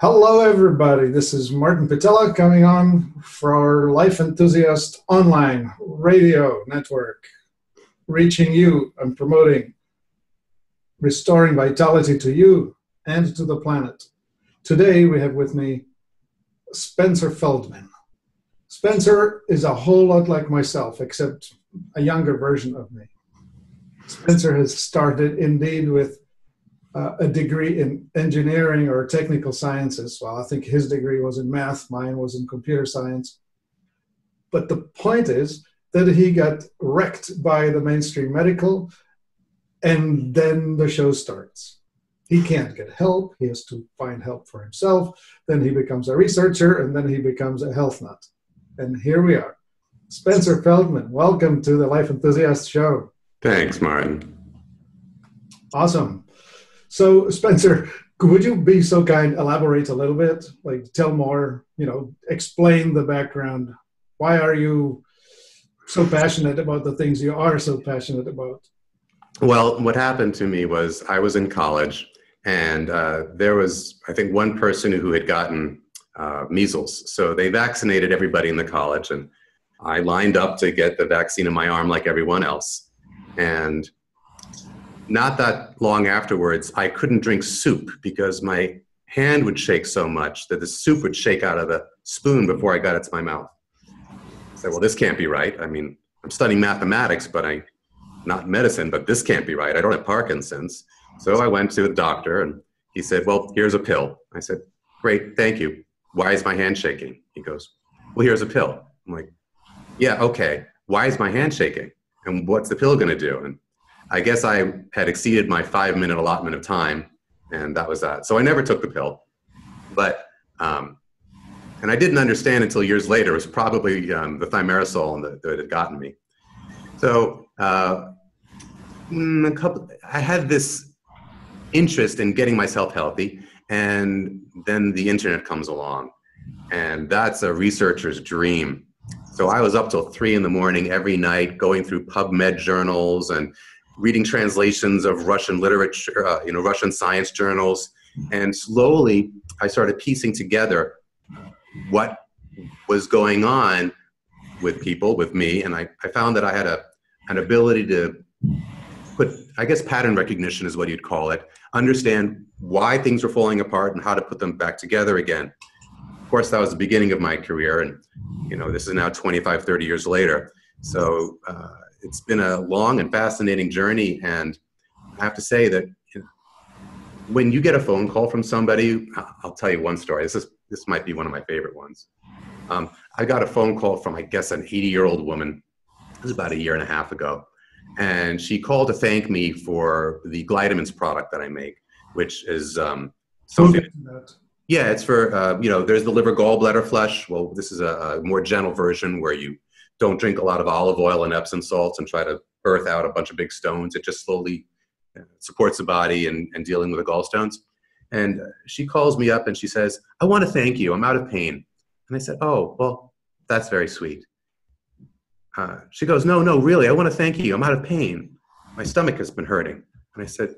Hello, everybody. This is Martin Pytela coming on for our Life Enthusiast online radio network, reaching you and promoting, restoring vitality to you and to the planet. Today, we have with me Spencer Feldman. Spencer is a whole lot like myself, except a younger version of me. Spencer has started indeed with uh, a degree in engineering or technical sciences. Well, I think his degree was in math, mine was in computer science. But the point is that he got wrecked by the mainstream medical, and then the show starts. He can't get help, he has to find help for himself. Then he becomes a researcher, and then he becomes a health nut. And here we are. Spencer Feldman, welcome to the Life Enthusiast Show. Thanks, Martin. Awesome. So, Spencer, would you be so kind, elaborate a little bit, like tell more, you know, explain the background. Why are you so passionate about the things you are so passionate about? Well, what happened to me was I was in college, and uh, there was, I think, one person who had gotten uh, measles. So they vaccinated everybody in the college, and I lined up to get the vaccine in my arm like everyone else. And not that long afterwards, I couldn't drink soup because my hand would shake so much that the soup would shake out of the spoon before I got it to my mouth. I said, well, this can't be right. I mean, I'm studying mathematics, but I, not medicine, but this can't be right. I don't have Parkinson's. So I went to the doctor and he said, well, here's a pill. I said, great, thank you. Why is my hand shaking? He goes, well, here's a pill. I'm like, yeah, okay. Why is my hand shaking? And what's the pill going to do? And I guess I had exceeded my five minute allotment of time, and that was that. So I never took the pill. But, um, and I didn't understand until years later, it was probably um, the thimerosal that, had gotten me. So uh, mm, a couple, I had this interest in getting myself healthy, and then the internet comes along. And that's a researcher's dream. So I was up till three in the morning every night going through PubMed journals and reading translations of Russian literature, uh, you know, Russian science journals, and slowly I started piecing together what was going on with people, with me, and I, I found that I had a an ability to put, I guess, pattern recognition is what you'd call it, understand why things were falling apart and how to put them back together again. Of course, that was the beginning of my career, and you know, this is now 25, 30 years later. So. Uh, it's been a long and fascinating journey, and I have to say that you know, when you get a phone call from somebody, I'll tell you one story. This is this might be one of my favorite ones. Um, I got a phone call from I guess an 80 year old woman. This was about a year and a half ago, and she called to thank me for the Glytamins product that I make, which is um, something. Yeah, it's for uh, you know. There's the liver gallbladder flush. Well, this is a, a more gentle version where you don't drink a lot of olive oil and Epsom salts and try to birth out a bunch of big stones. It just slowly uh, supports the body and, and dealing with the gallstones. And she calls me up and she says, I want to thank you. I'm out of pain. And I said, Oh, well, that's very sweet. Uh, she goes, No, no, really, I want to thank you. I'm out of pain. My stomach has been hurting. And I said,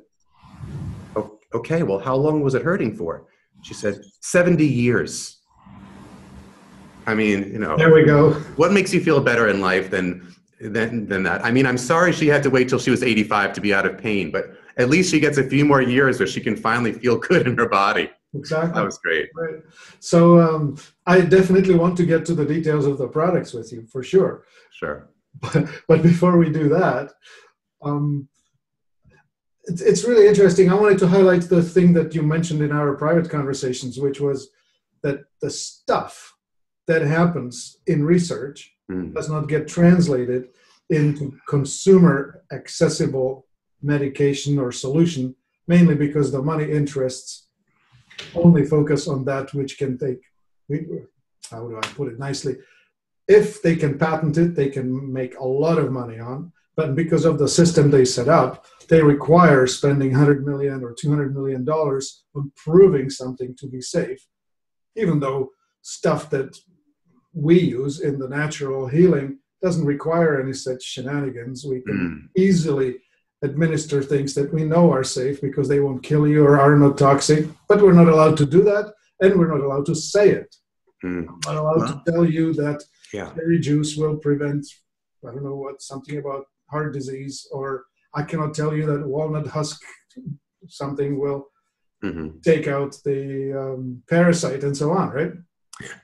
Okay, well, how long was it hurting for? She said, 70 years. I mean, you know. There we go. What makes you feel better in life than than than that? I mean, I'm sorry she had to wait till she was 85 to be out of pain, but at least she gets a few more years where she can finally feel good in her body. Exactly. That was great. Right. So um, I definitely want to get to the details of the products with you for sure. Sure. But, but before we do that, um, it's, it's really interesting. I wanted to highlight the thing that you mentioned in our private conversations, which was that the stuff that happens in research mm. does not get translated into consumer accessible medication or solution, mainly because the money interests only focus on that which can take, how do I put it nicely? If they can patent it, they can make a lot of money on. But because of the system they set up, they require spending 100 million or 200 million dollars on proving something to be safe, even though stuff that we use in the natural healing doesn't require any such shenanigans. We can mm. easily administer things that we know are safe because they won't kill you or are not toxic, but we're not allowed to do that. and we're not allowed to say it. Mm. I'm not allowed Well- to tell you that Yeah. berry juice will prevent, I don't know what, something about heart disease, or I cannot tell you that walnut husk something will hmm take out the um, parasite and so on, right?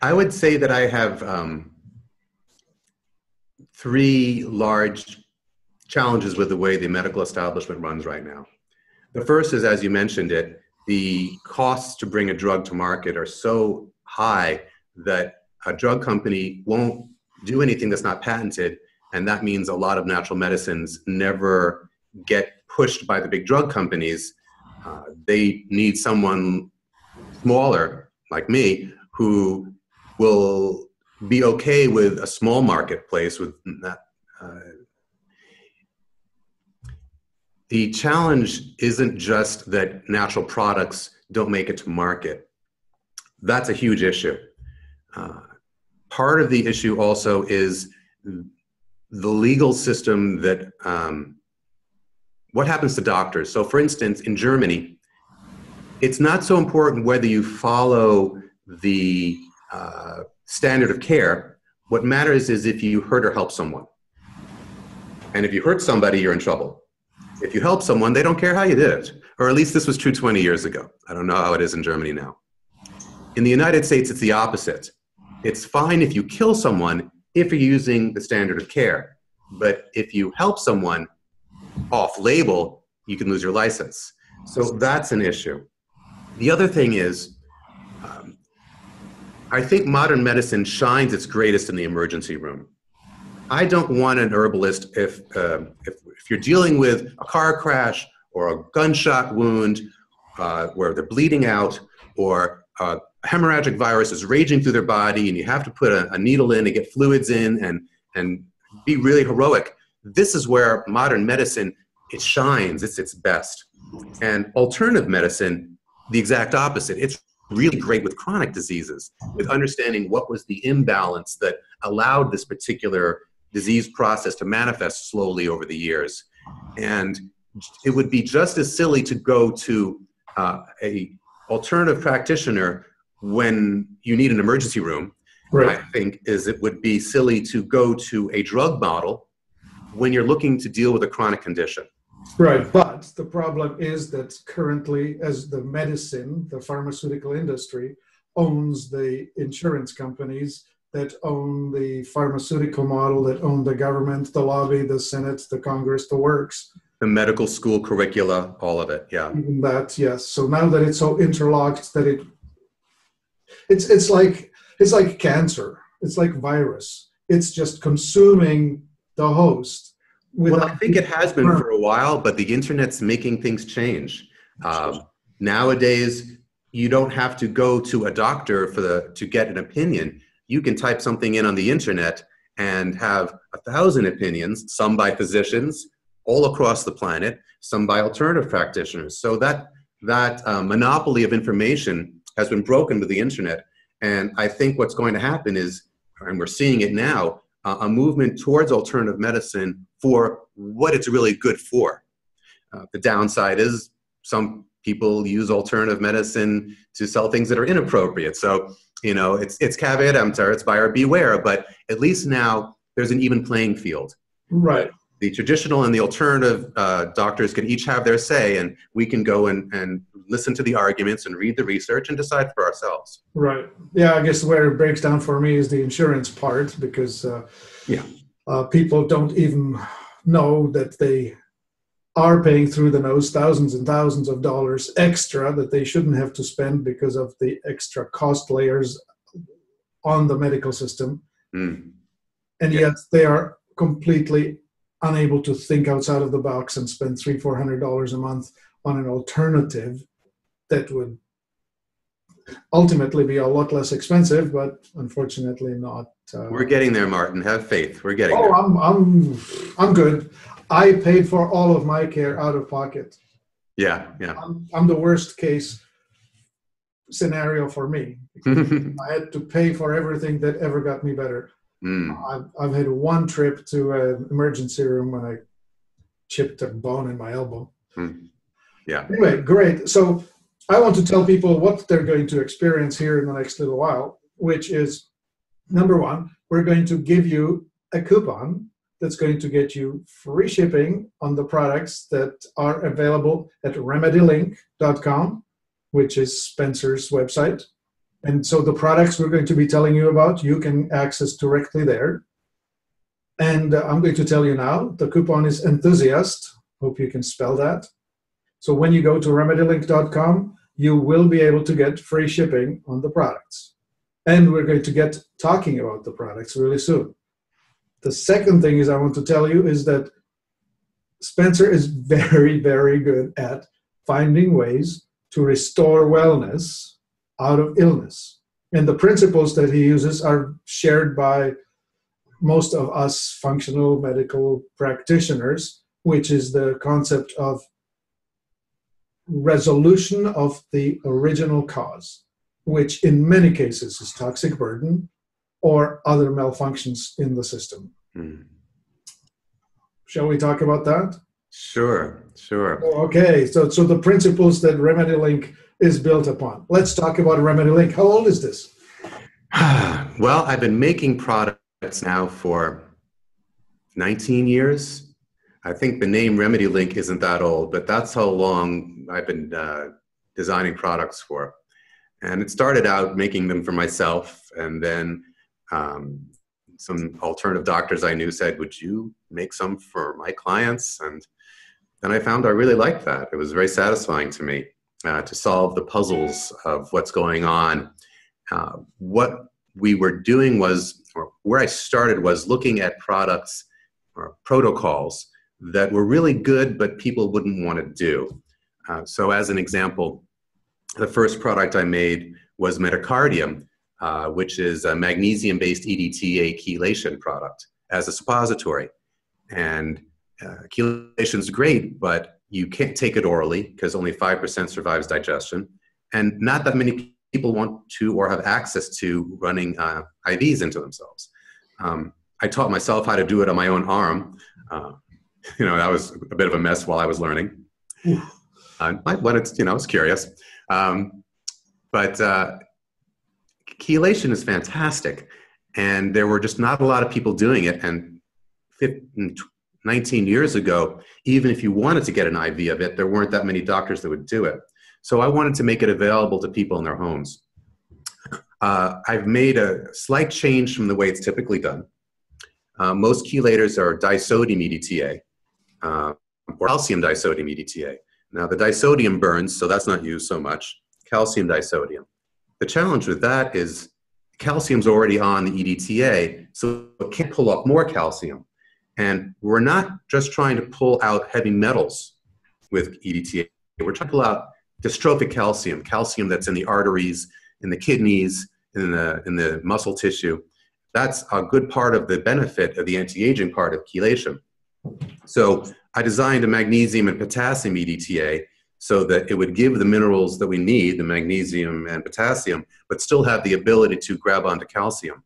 I would say that I have um, three large challenges with the way the medical establishment runs right now. The first is, as you mentioned it, the costs to bring a drug to market are so high that a drug company won't do anything that's not patented, and that means a lot of natural medicines never get pushed by the big drug companies. Uh, they need someone smaller, like me, who will be okay with a small marketplace with that. Uh, the challenge isn't just that natural products don't make it to market. That's a huge issue. Uh, part of the issue also is the legal system that um, what happens to doctors. So, for instance, in Germany, it's not so important whether you follow the uh, standard of care. What matters is if you hurt or help someone. And if you hurt somebody, you're in trouble. If you help someone, they don't care how you did it. Or at least this was true 20 years ago. I don't know how it is in Germany now. In the United States, it's the opposite. It's fine if you kill someone if you're using the standard of care. But if you help someone off label, you can lose your license. So that's an issue. The other thing is, I think modern medicine shines its greatest in the emergency room. I don't want an herbalist if, um if, if you're dealing with a car crash or a gunshot wound uh, where they're bleeding out or a hemorrhagic virus is raging through their body and you have to put a, a needle in and get fluids in and, and be really heroic. This is where modern medicine, it shines, it's its best. And alternative medicine, the exact opposite. It's really great with chronic diseases, with understanding what was the imbalance that allowed this particular disease process to manifest slowly over the years. And it would be just as silly to go to uh, a alternative practitioner when you need an emergency room. Right. I think is it would be silly to go to a drug model when you're looking to deal with a chronic condition. Right, but the problem is that currently, as the medicine, the pharmaceutical industry owns the insurance companies that own the pharmaceutical model, that own the government, the lobby, the Senate, the Congress, the works. The medical school curricula, all of it, yeah. Even that, yes. So now that it's so interlocked that it, it's it's like it's like cancer. It's like virus. It's just consuming the host. Well, I think it has been for a while, but the internet's making things change. Um, nowadays, you don't have to go to a doctor for the to get an opinion. You can type something in on the internet and have a thousand opinions, some by physicians all across the planet, some by alternative practitioners. So that that uh, monopoly of information has been broken with the internet. And I think what's going to happen is, and we're seeing it now, uh, a movement towards alternative medicine for what it's really good for. Uh, the downside is some people use alternative medicine to sell things that are inappropriate. So, you know, it's, it's caveat emptor, it's buyer beware, but at least now there's an even playing field. right. The traditional and the alternative uh, doctors can each have their say, and we can go and, and listen to the arguments and read the research and decide for ourselves. Right. Yeah, I guess where it breaks down for me is the insurance part because uh, Yeah. uh, people don't even know that they are paying through the nose thousands and thousands of dollars extra that they shouldn't have to spend because of the extra cost layers on the medical system. Mm. And Yeah. yet they are completely unable to think outside of the box and spend three, four hundred dollars a month on an alternative that would ultimately be a lot less expensive, but unfortunately not. Uh, We're getting there, Martin. Have faith. We're getting oh, there. I'm I'm I'm good. I paid for all of my care out of pocket. Yeah, yeah. I'm I'm the worst case scenario for me. I had to pay for everything that ever got me better. Mm. I've, I've had one trip to an emergency room when I chipped a bone in my elbow. Mm. Yeah. Anyway, great. So I want to tell people what they're going to experience here in the next little while, which is number one, we're going to give you a coupon that's going to get you free shipping on the products that are available at remedylink.com, which is Spencer's website. And so the products we're going to be telling you about, you can access directly there. And uh, I'm going to tell you now the coupon is enthusiast. Hope you can spell that. So when you go to remedylink.com, you will be able to get free shipping on the products. And we're going to get talking about the products really soon. The second thing is I want to tell you is that Spencer is very, very good at finding ways to restore wellness out of illness. And the principles that he uses are shared by most of us functional medical practitioners, which is the concept of resolution of the original cause, which in many cases is toxic burden or other malfunctions in the system. Mm. Shall we talk about that? Sure, sure. Okay, so so the principles that RemedyLink is built upon. Let's talk about RemedyLink. How old is this? well, I've been making products now for 19 years. I think the name Remedy Link isn't that old, but that's how long I've been uh, designing products for. And it started out making them for myself, and then um, some alternative doctors I knew said, "Would you make some for my clients?" And then I found I really liked that. It was very satisfying to me uh, to solve the puzzles of what's going on. Uh, what we were doing was, or where I started was looking at products or protocols that were really good, but people wouldn't want to do. Uh, so, as an example, the first product I made was Medicardium, uh, which is a magnesium based EDTA chelation product as a suppository. And uh, chelation is great, but you can't take it orally because only 5% survives digestion. And not that many people want to or have access to running uh, IVs into themselves. Um, I taught myself how to do it on my own arm. You know, that was a bit of a mess while I was learning. Uh, when it's, you know, I was curious. Um, but uh, chelation is fantastic. And there were just not a lot of people doing it. And 15, 19 years ago, even if you wanted to get an IV of it, there weren't that many doctors that would do it. So I wanted to make it available to people in their homes. Uh, I've made a slight change from the way it's typically done. Uh, most chelators are disodium EDTA uh, or calcium disodium EDTA. Now the disodium burns, so that's not used so much. Calcium disodium. The challenge with that is calcium's already on the EDTA, so it can't pull up more calcium. And we're not just trying to pull out heavy metals with EDTA. We're trying to pull out dystrophic calcium, calcium that's in the arteries, in the kidneys, in the, in the muscle tissue. That's a good part of the benefit of the anti-aging part of chelation. So I designed a magnesium and potassium EDTA so that it would give the minerals that we need, the magnesium and potassium, but still have the ability to grab onto calcium.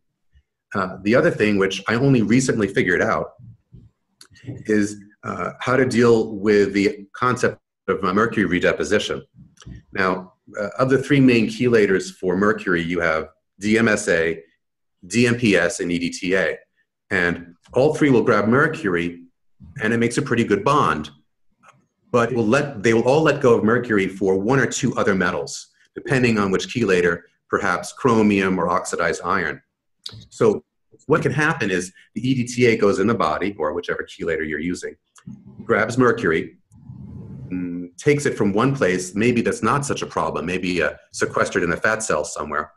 Uh, the other thing, which I only recently figured out, is uh, how to deal with the concept of mercury redeposition. Now, uh, of the three main chelators for mercury, you have DMSA, DMPS, and EDTA. And all three will grab mercury, and it makes a pretty good bond but will let, they will all let go of mercury for one or two other metals, depending on which chelator, perhaps chromium or oxidized iron. So what can happen is the EDTA goes in the body, or whichever chelator you're using, grabs mercury, mm, takes it from one place, maybe that's not such a problem, maybe uh, sequestered in a fat cell somewhere,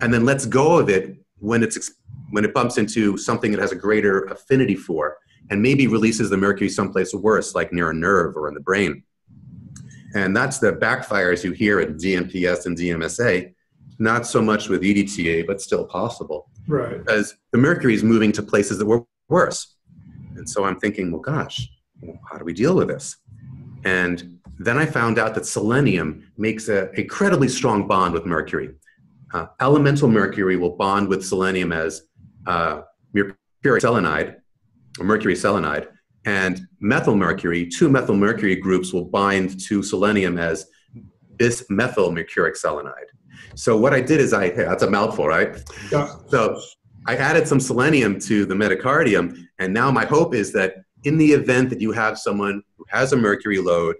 and then lets go of it when, it's, when it bumps into something it has a greater affinity for, and maybe releases the mercury someplace worse, like near a nerve or in the brain. And that's the backfires you hear at DMPS and DMSA, not so much with EDTA, but still possible. Right. Because the mercury is moving to places that were worse. And so I'm thinking, well, gosh, how do we deal with this? And then I found out that selenium makes an incredibly strong bond with mercury. Uh, elemental mercury will bond with selenium as uh, mercury selenide, mercury selenide, and methyl mercury, two methyl mercury groups will bind to selenium as bismethyl mercuric selenide. So what I did is I, that's a mouthful, right? Yeah. So I added some selenium to the medicardium, and now my hope is that in the event that you have someone who has a mercury load,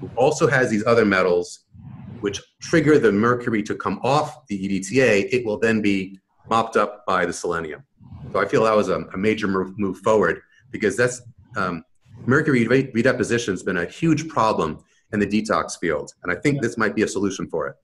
who also has these other metals, which trigger the mercury to come off the EDTA, it will then be mopped up by the selenium. So I feel that was a, a major move, move, forward because that's um, mercury redeposition has been a huge problem in the detox field, and I think this might be a solution for it.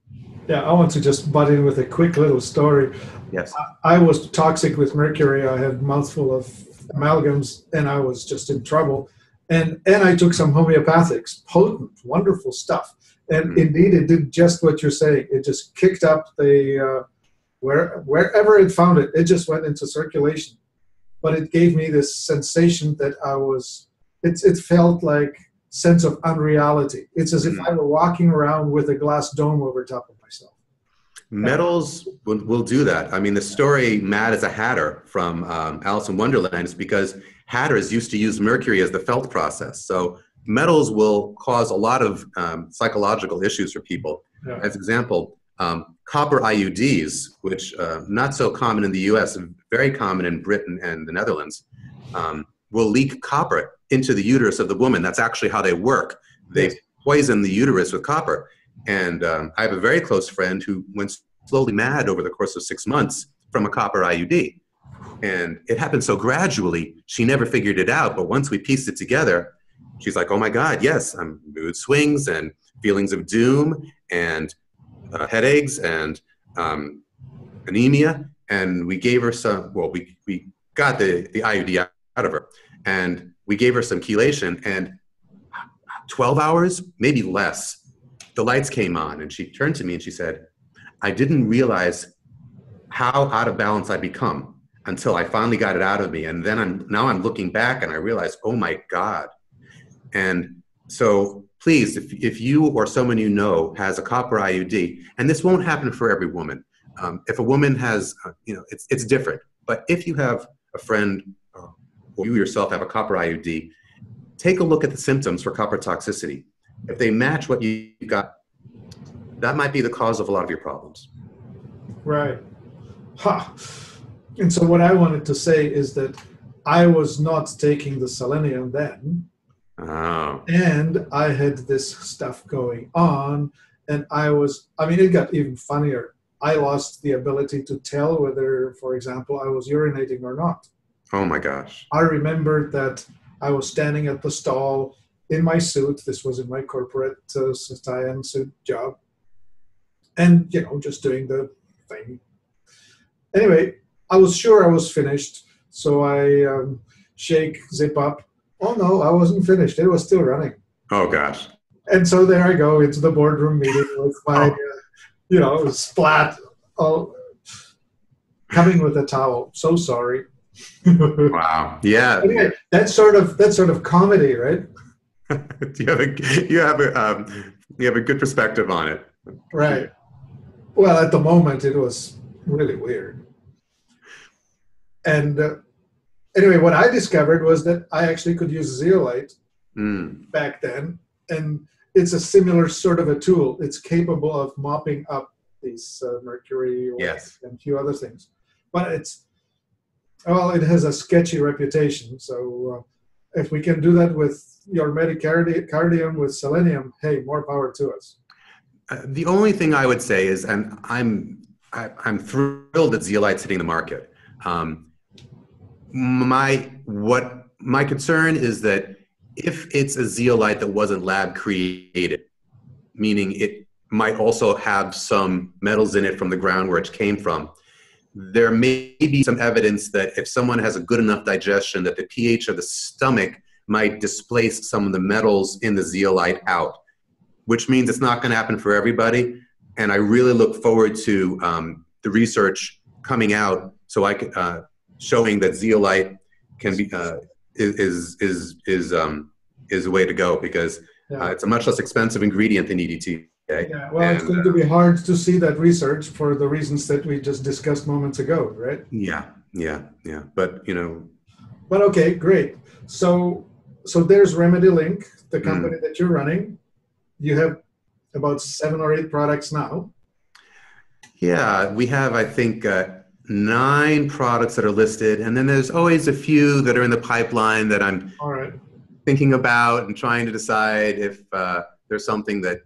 Yeah, I want to just butt in with a quick little story. Yes. I, I was toxic with mercury. I had a mouthful of amalgams, and I was just in trouble. And and I took some homeopathics, potent, wonderful stuff. And mm-hmm. indeed, it did just what you're saying. It just kicked up the uh, where wherever it found it, it just went into circulation. But it gave me this sensation that I was. It it felt like sense of unreality. It's as if mm-hmm. I were walking around with a glass dome over top of myself. Metals will, will do that. I mean, the story "Mad as a Hatter" from um, Alice in Wonderland is because hatters used to use mercury as the felt process. So metals will cause a lot of um, psychological issues for people. Yeah. As example, um, copper IUDs, which uh, not so common in the U.S., very common in Britain and the Netherlands, um, will leak copper into the uterus of the woman. That's actually how they work. They poison the uterus with copper. And um, I have a very close friend who went slowly mad over the course of six months from a copper IUD. And it happened so gradually, she never figured it out. But once we pieced it together, she's like, oh my God, yes, I'm mood swings and feelings of doom and uh, headaches and um, anemia. And we gave her some, well, we, we got the, the IUD out of her. And we gave her some chelation. And 12 hours, maybe less, the lights came on and she turned to me and she said, I didn't realize how out of balance I'd become until I finally got it out of me. And then I'm now I'm looking back and I realize, oh my God. And so please, if, if you or someone you know has a copper IUD, and this won't happen for every woman. Um, if a woman has, uh, you know, it's, it's different. But if you have a friend uh, or you yourself have a copper IUD, take a look at the symptoms for copper toxicity if they match what you got, that might be the cause of a lot of your problems. Right. Ha. And so what I wanted to say is that I was not taking the selenium then. Oh. And I had this stuff going on. And I was, I mean, it got even funnier. I lost the ability to tell whether, for example, I was urinating or not. Oh my gosh. I remembered that I was standing at the stall in my suit. This was in my corporate uh, tie and suit job, and you know, just doing the thing. Anyway, I was sure I was finished, so I um, shake, zip up. Oh no, I wasn't finished. It was still running. Oh gosh. And so there I go into the boardroom meeting with my, oh. uh, you know, splat, all, coming with a towel. So sorry. wow. Yeah. Anyway, that's sort of that's sort of comedy, right? you have a you have a um, you have a good perspective on it. Right. Well, at the moment, it was really weird. And uh, anyway, what I discovered was that I actually could use zeolite mm. back then, and it's a similar sort of a tool. It's capable of mopping up these uh, mercury yes. and a few other things, but it's well, it has a sketchy reputation. So uh, if we can do that with your medicardium with selenium, hey, more power to us. Uh, the only thing I would say is, and I'm I, am i am thrilled that zeolite's hitting the market. Um, my what my concern is that if it's a zeolite that wasn't lab created, meaning it might also have some metals in it from the ground where it came from, there may be some evidence that if someone has a good enough digestion, that the pH of the stomach might displace some of the metals in the zeolite out, which means it's not going to happen for everybody. And I really look forward to um, the research coming out so I can uh, showing that zeolite can be uh, is is is um, is a way to go because yeah. uh, it's a much less expensive ingredient than EDT. Okay? Yeah, well, and, it's going to be hard to see that research for the reasons that we just discussed moments ago, right? Yeah, yeah, yeah. But you know. But okay, great. So so there's Remedy Link, the hmm. company mm. that you're running. You have about seven or eight products now. Yeah, we have, I think, uh, nine products that are listed, and then there's always a few that are in the pipeline that I'm All right. thinking about and trying to decide if uh, there's something that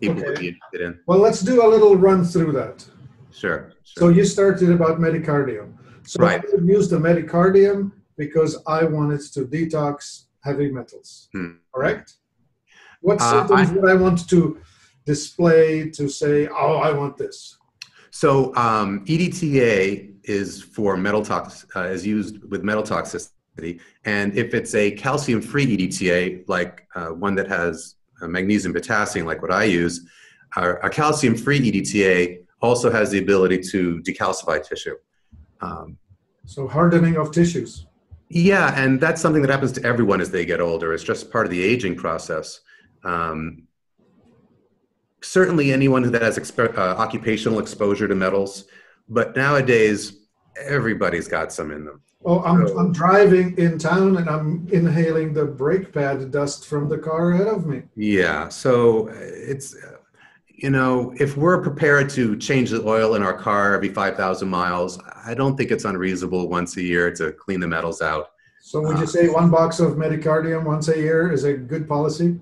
people would be interested in. Well, let's do a little run through that. Sure. So you started about medicardium. So Right. I would use the medicardium because I wanted to detox heavy metals. Hmm. Correct? What Uh, symptoms I- would I want to display to say, oh, I want this? So um, EDTA is for metal tox uh, is used with metal toxicity, and if it's a calcium-free EDTA, like uh, one that has uh, magnesium potassium, like what I use, a calcium-free EDTA also has the ability to decalcify tissue. Um, So hardening of tissues. yeah, and that's something that happens to everyone as they get older. It's just part of the aging process. Um, certainly, anyone that has expo- uh, occupational exposure to metals, but nowadays, everybody's got some in them. Oh, I'm, So- I'm driving in town and I'm inhaling the brake pad dust from the car ahead of me. Yeah, so uh, it's, uh, you know, if we're prepared to change the oil in our car every 5,000 miles, I don't think it's unreasonable once a year to clean the metals out. So would you say one box of medicardium once a year is a good policy?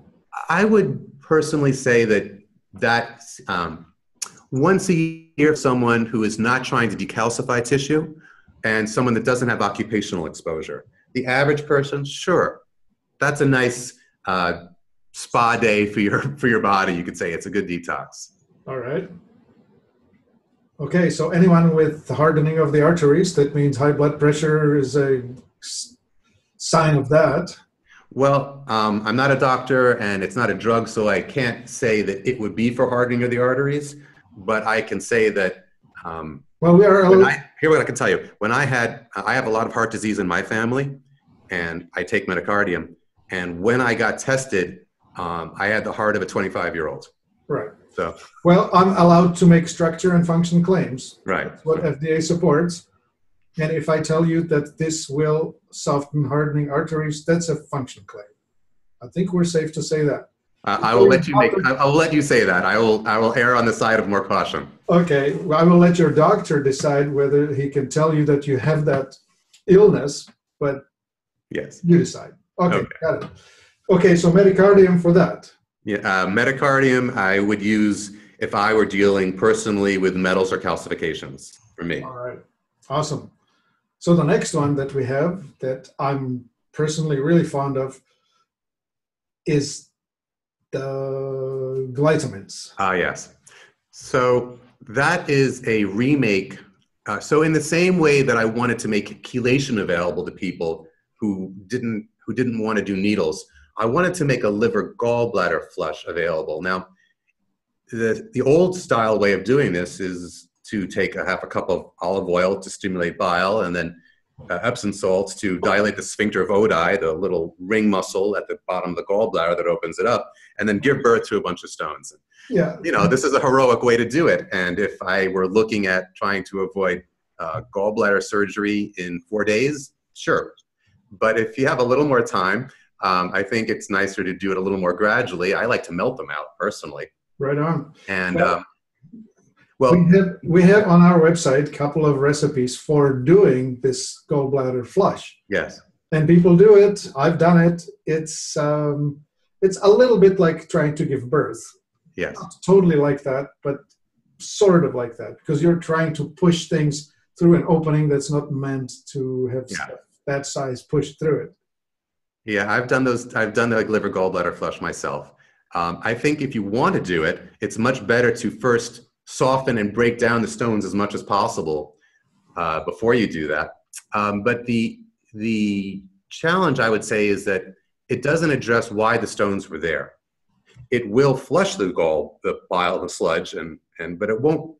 I would personally say that that um, once a year, someone who is not trying to decalcify tissue and someone that doesn't have occupational exposure. The average person, sure, that's a nice uh, spa day for your for your body. You could say it's a good detox. All right. Okay, so anyone with hardening of the arteries, that means high blood pressure is a sign of that. Well, um, I'm not a doctor and it's not a drug, so I can't say that it would be for hardening of the arteries. But I can say that um, Well, we are a when little, I, here what I can tell you. When I had, I have a lot of heart disease in my family, and I take medicardium. And when I got tested, um, I had the heart of a 25 year old. right. So Well, I'm allowed to make structure and function claims, right. what FDA supports. And if I tell you that this will soften hardening arteries, that's a function claim. I think we're safe to say that. I I will let you make. I I will let you say that. I will. I will err on the side of more caution. Okay, well, I will let your doctor decide whether he can tell you that you have that illness, but Yes. you decide. Okay, Okay. got it. Okay, so medicardium for that. Yeah. Uh, medicardium. I would use if I were dealing personally with metals or calcifications. For me. All right, awesome. So the next one that we have that I'm personally really fond of is the glytamins. Ah, yes. So that is a remake. Uh, so in the same way that I wanted to make chelation available to people who didn't who didn't want to do needles, I wanted to make a liver gallbladder flush available. Now, the the old style way of doing this is to take a half a cup of olive oil to stimulate bile, and then uh, Epsom salts to dilate the sphincter of Oddi, the little ring muscle at the bottom of the gallbladder that opens it up, and then give birth to a bunch of stones Yeah, you know, this is a heroic way to do it. And if I were looking at trying to avoid uh, gallbladder surgery in four days, sure. But if you have a little more time, um, I think it's nicer to do it a little more gradually. I like to melt them out personally. right on. And Well- um, well, we have we have on our website a couple of recipes for doing this gallbladder flush. yes, and people do it i've done it it's um, it's a little bit like trying to give birth yes, not totally like that but sort of like that because you're trying to push things through an opening that's not meant to have Yeah. stuff that size pushed through it yeah. I've done those. I've done the liver gallbladder flush myself. Um, I think if you want to do it, it's much better to first soften and break down the stones as much as possible uh, before you do that. Um, but the the challenge I would say is that it doesn't address why the stones were there. It will flush the gall, the bile, the sludge, and and but it won't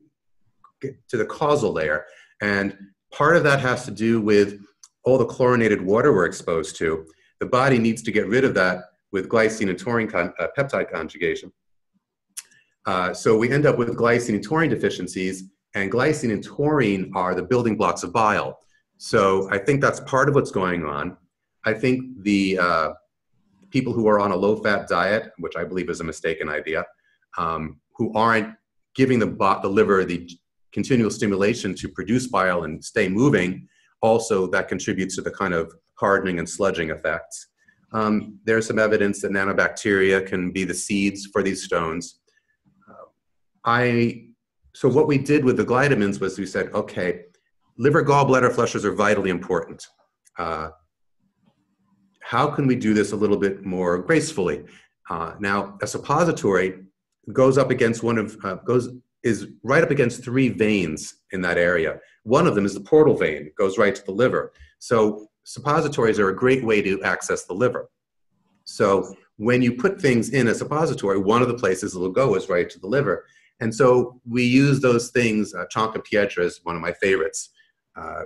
get to the causal layer. And part of that has to do with all the chlorinated water we're exposed to. The body needs to get rid of that with glycine and taurine con- uh, peptide conjugation. Uh, so we end up with glycine and taurine deficiencies, and glycine and taurine are the building blocks of bile. So I think that's part of what's going on. I think the uh, people who are on a low-fat diet, which I believe is a mistaken idea, um, who aren't giving the, the liver the continual stimulation to produce bile and stay moving, also that contributes to the kind of hardening and sludging effects. Um, there's some evidence that nanobacteria can be the seeds for these stones. I so what we did with the glytamins was we said, okay, liver gallbladder flushes are vitally important. Uh, how can we do this a little bit more gracefully? Uh, now, a suppository goes up against one of uh, goes is right up against three veins in that area. One of them is the portal vein, goes right to the liver. So suppositories are a great way to access the liver. So when you put things in a suppository, one of the places it'll go is right to the liver. And so we use those things, uh, Chanca Piedra is one of my favorites, uh,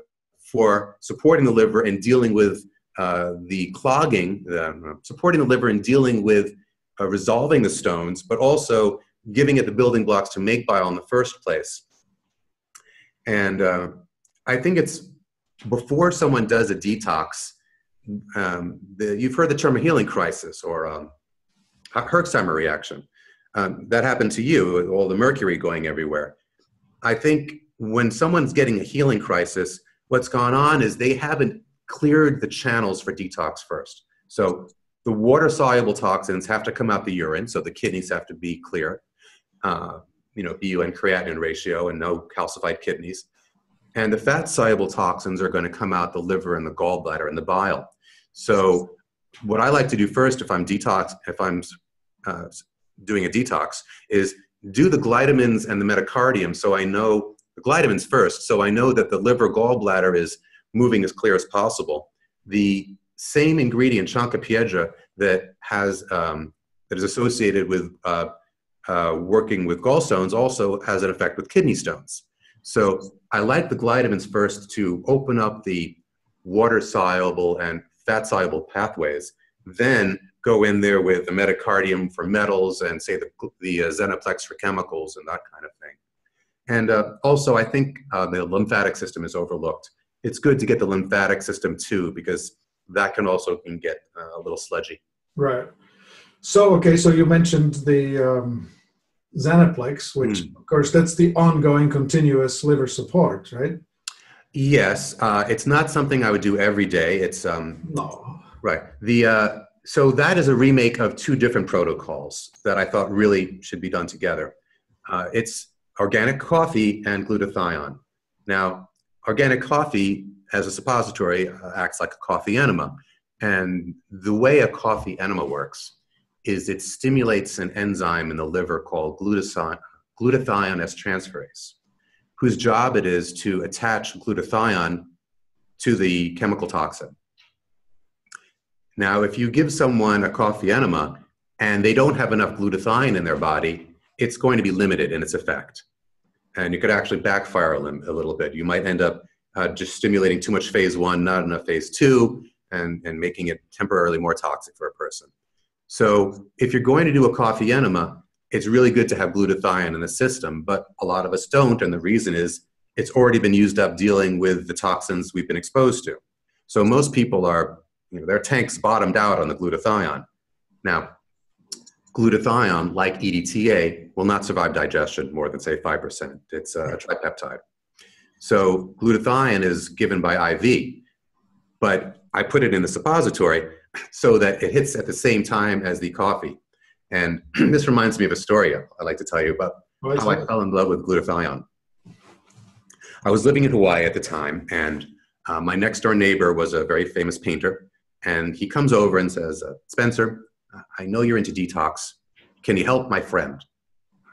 for supporting the liver and dealing with uh, the clogging, uh, supporting the liver and dealing with uh, resolving the stones, but also giving it the building blocks to make bile in the first place. And uh, I think it's before someone does a detox, um, the, you've heard the term a healing crisis or um, Herxheimer reaction. Um, that happened to you, all the mercury going everywhere. I think when someone's getting a healing crisis, what's gone on is they haven't cleared the channels for detox first. So the water soluble toxins have to come out the urine, so the kidneys have to be clear. Uh, you know, BUN creatinine ratio and no calcified kidneys. And the fat soluble toxins are going to come out the liver and the gallbladder and the bile. So, what I like to do first, if I'm detox, if I'm uh, doing a detox, is do the glytamins and the medicardium so I know the glytamins first, so I know that the liver gallbladder is moving as clear as possible. The same ingredient, Chanca Piedra, that has um, that is associated with uh, uh, working with gallstones also has an effect with kidney stones. So I like the glytamins first to open up the water soluble and fat soluble pathways, then go in there with the medicardium for metals and say the, the uh, xeneplex for chemicals and that kind of thing. And uh, also, I think uh, the lymphatic system is overlooked. It's good to get the lymphatic system too, because that can also can get uh, a little sludgy. Right. So, okay, so you mentioned the um, Xeneplex, which, mm. of course, that's the ongoing continuous liver support, right? Yes, uh, it's not something I would do every day. It's um, no, right. The uh, so that is a remake of two different protocols that I thought really should be done together. Uh, it's organic coffee and glutathione. Now, organic coffee as a suppository uh, acts like a coffee enema, and the way a coffee enema works is it stimulates an enzyme in the liver called glutathione, glutathione S transferase, whose job it is to attach glutathione to the chemical toxin. Now, if you give someone a coffee enema and they don't have enough glutathione in their body, it's going to be limited in its effect. And you could actually backfire a, a little bit. You might end up uh, just stimulating too much phase one, not enough phase two, and, and making it temporarily more toxic for a person. So if you're going to do a coffee enema, it's really good to have glutathione in the system, but a lot of us don't, and the reason is it's already been used up dealing with the toxins we've been exposed to. So most people are, you know, their tanks bottomed out on the glutathione. Now, glutathione, like EDTA, will not survive digestion more than say 5%. It's a tripeptide. So glutathione is given by IV, but I put it in the suppository so that it hits at the same time as the coffee. And this reminds me of a story I'd like to tell you about how I fell in love with glutathione. I was living in Hawaii at the time, and uh, my next door neighbor was a very famous painter. And he comes over and says, uh, Spencer, I know you're into detox. Can you help my friend?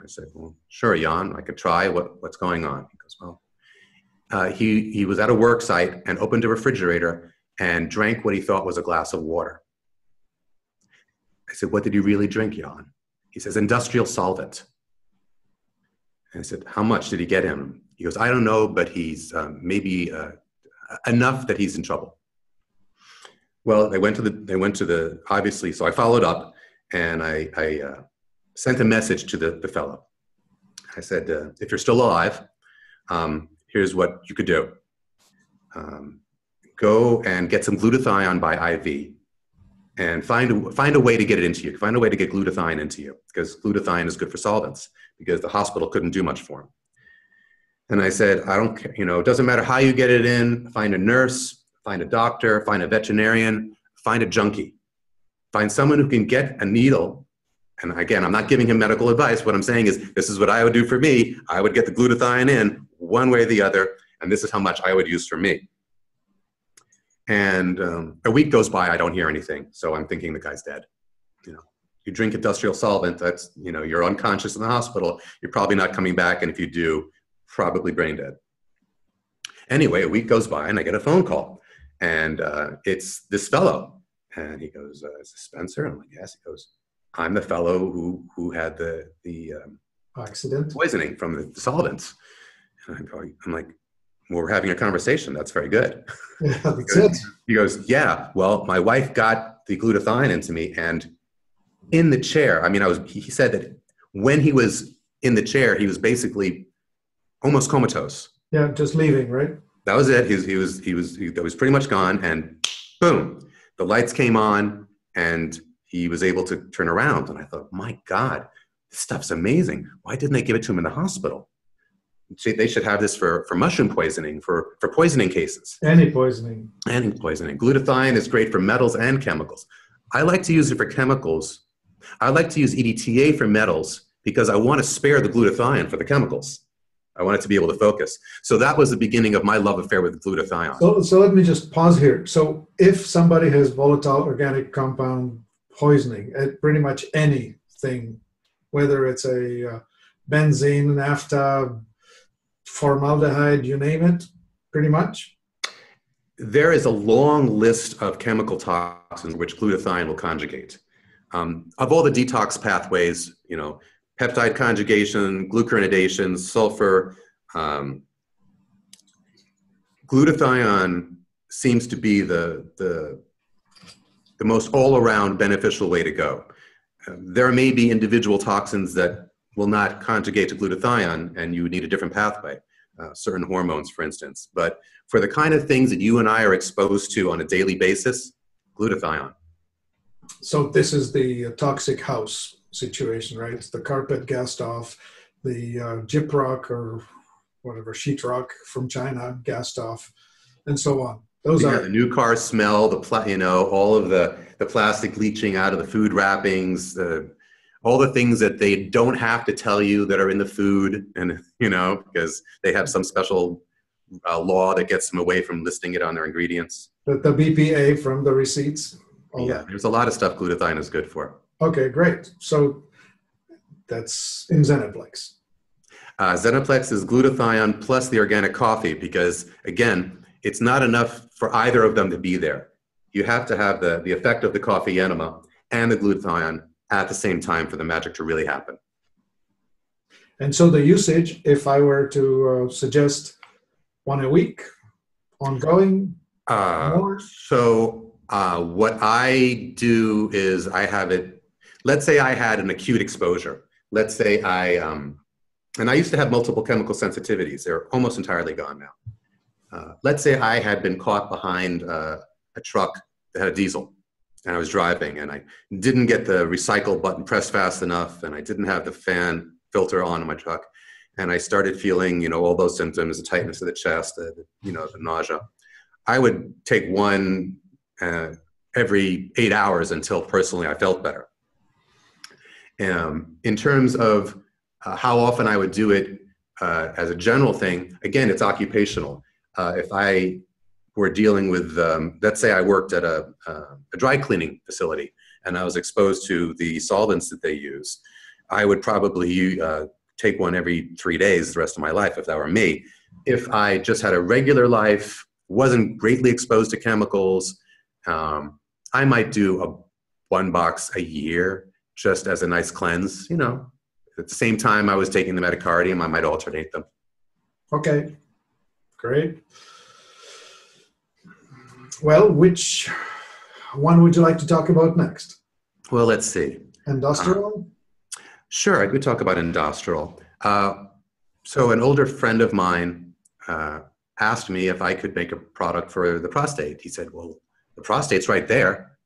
I said, Well, sure, Jan, I could try. What, what's going on? He goes, Well, uh, he, he was at a work site and opened a refrigerator and drank what he thought was a glass of water. I said, What did you really drink, Jan? He says, Industrial solvent. And I said, How much did he get him? He goes, I don't know, but he's um, maybe uh, enough that he's in trouble. Well, they went to the, they went to the, obviously, so I followed up and I, I uh, sent a message to the, the fellow. I said, uh, If you're still alive, um, here's what you could do. Um, go and get some glutathione by IV and find, find a way to get it into you. Find a way to get glutathione into you because glutathione is good for solvents because the hospital couldn't do much for him. And I said, I don't care, you know, it doesn't matter how you get it in, find a nurse, find a doctor, find a veterinarian, find a junkie. Find someone who can get a needle. And again, I'm not giving him medical advice. What I'm saying is, this is what I would do for me. I would get the glutathione in one way or the other, and this is how much I would use for me. And um, a week goes by, I don't hear anything. So I'm thinking the guy's dead. You know, you drink industrial solvent, that's, you know, you're unconscious in the hospital. You're probably not coming back. And if you do, probably brain dead. Anyway, a week goes by and I get a phone call. And uh, it's this fellow. And he goes, uh, Is this Spencer? I'm like, Yes. He goes, I'm the fellow who, who had the, the um, accident poisoning from the solvents. And I'm, going, I'm like, well, we're having a conversation. That's very good. Yeah, that's it. He goes, yeah. Well, my wife got the glutathione into me, and in the chair. I mean, I was. He said that when he was in the chair, he was basically almost comatose. Yeah, just leaving, right? That was it. He was. He was. He was. He was pretty much gone, and boom, the lights came on, and he was able to turn around. And I thought, my God, this stuff's amazing. Why didn't they give it to him in the hospital? they should have this for, for mushroom poisoning, for, for poisoning cases. Any poisoning. Any poisoning. Glutathione is great for metals and chemicals. I like to use it for chemicals. I like to use EDTA for metals because I want to spare the glutathione for the chemicals. I wanted to be able to focus. So that was the beginning of my love affair with glutathione. So, so let me just pause here. So if somebody has volatile organic compound poisoning at pretty much anything, whether it's a uh, benzene, naphtha, formaldehyde, you name it, pretty much? There is a long list of chemical toxins which glutathione will conjugate. Um, of all the detox pathways, you know, peptide conjugation, glucuronidation, sulfur, um, glutathione seems to be the, the, the most all-around beneficial way to go. There may be individual toxins that will not conjugate to glutathione and you need a different pathway, uh, certain hormones, for instance. But for the kind of things that you and I are exposed to on a daily basis, glutathione. So this is the toxic house situation, right? It's the carpet gassed off, the uh, gyprock or whatever sheetrock from China gassed off, and so on. Those yeah, are the new car smell, the pla- you know all of the the plastic leaching out of the food wrappings, the all the things that they don't have to tell you that are in the food and you know because they have some special uh, law that gets them away from listing it on their ingredients the, the bpa from the receipts yeah there's a lot of stuff glutathione is good for okay great so that's in Xeneplex uh, is glutathione plus the organic coffee because again it's not enough for either of them to be there you have to have the, the effect of the coffee enema and the glutathione at the same time for the magic to really happen. And so the usage, if I were to uh, suggest one a week, ongoing, uh, more? So uh, what I do is I have it. Let's say I had an acute exposure. Let's say I, um, and I used to have multiple chemical sensitivities. They're almost entirely gone now. Uh, let's say I had been caught behind uh, a truck that had a diesel and I was driving and I didn't get the recycle button pressed fast enough and I didn't have the fan filter on in my truck and I started feeling, you know, all those symptoms, the tightness of the chest, the, you know, the nausea. I would take one uh, every eight hours until personally I felt better. Um, in terms of uh, how often I would do it uh, as a general thing, again, it's occupational. Uh, if I were dealing with, um, let's say I worked at a, uh, a, dry cleaning facility and I was exposed to the solvents that they use, I would probably uh, take one every three days the rest of my life if that were me. If I just had a regular life, wasn't greatly exposed to chemicals, um, I might do a one box a year just as a nice cleanse, you know. At the same time I was taking the Medicardium, I might alternate them. Okay, great. Well, which one would you like to talk about next? Well, let's see. Endosterol? Uh, sure, I could talk about Endosterol. Uh, so, an older friend of mine uh, asked me if I could make a product for the prostate. He said, Well, the prostate's right there.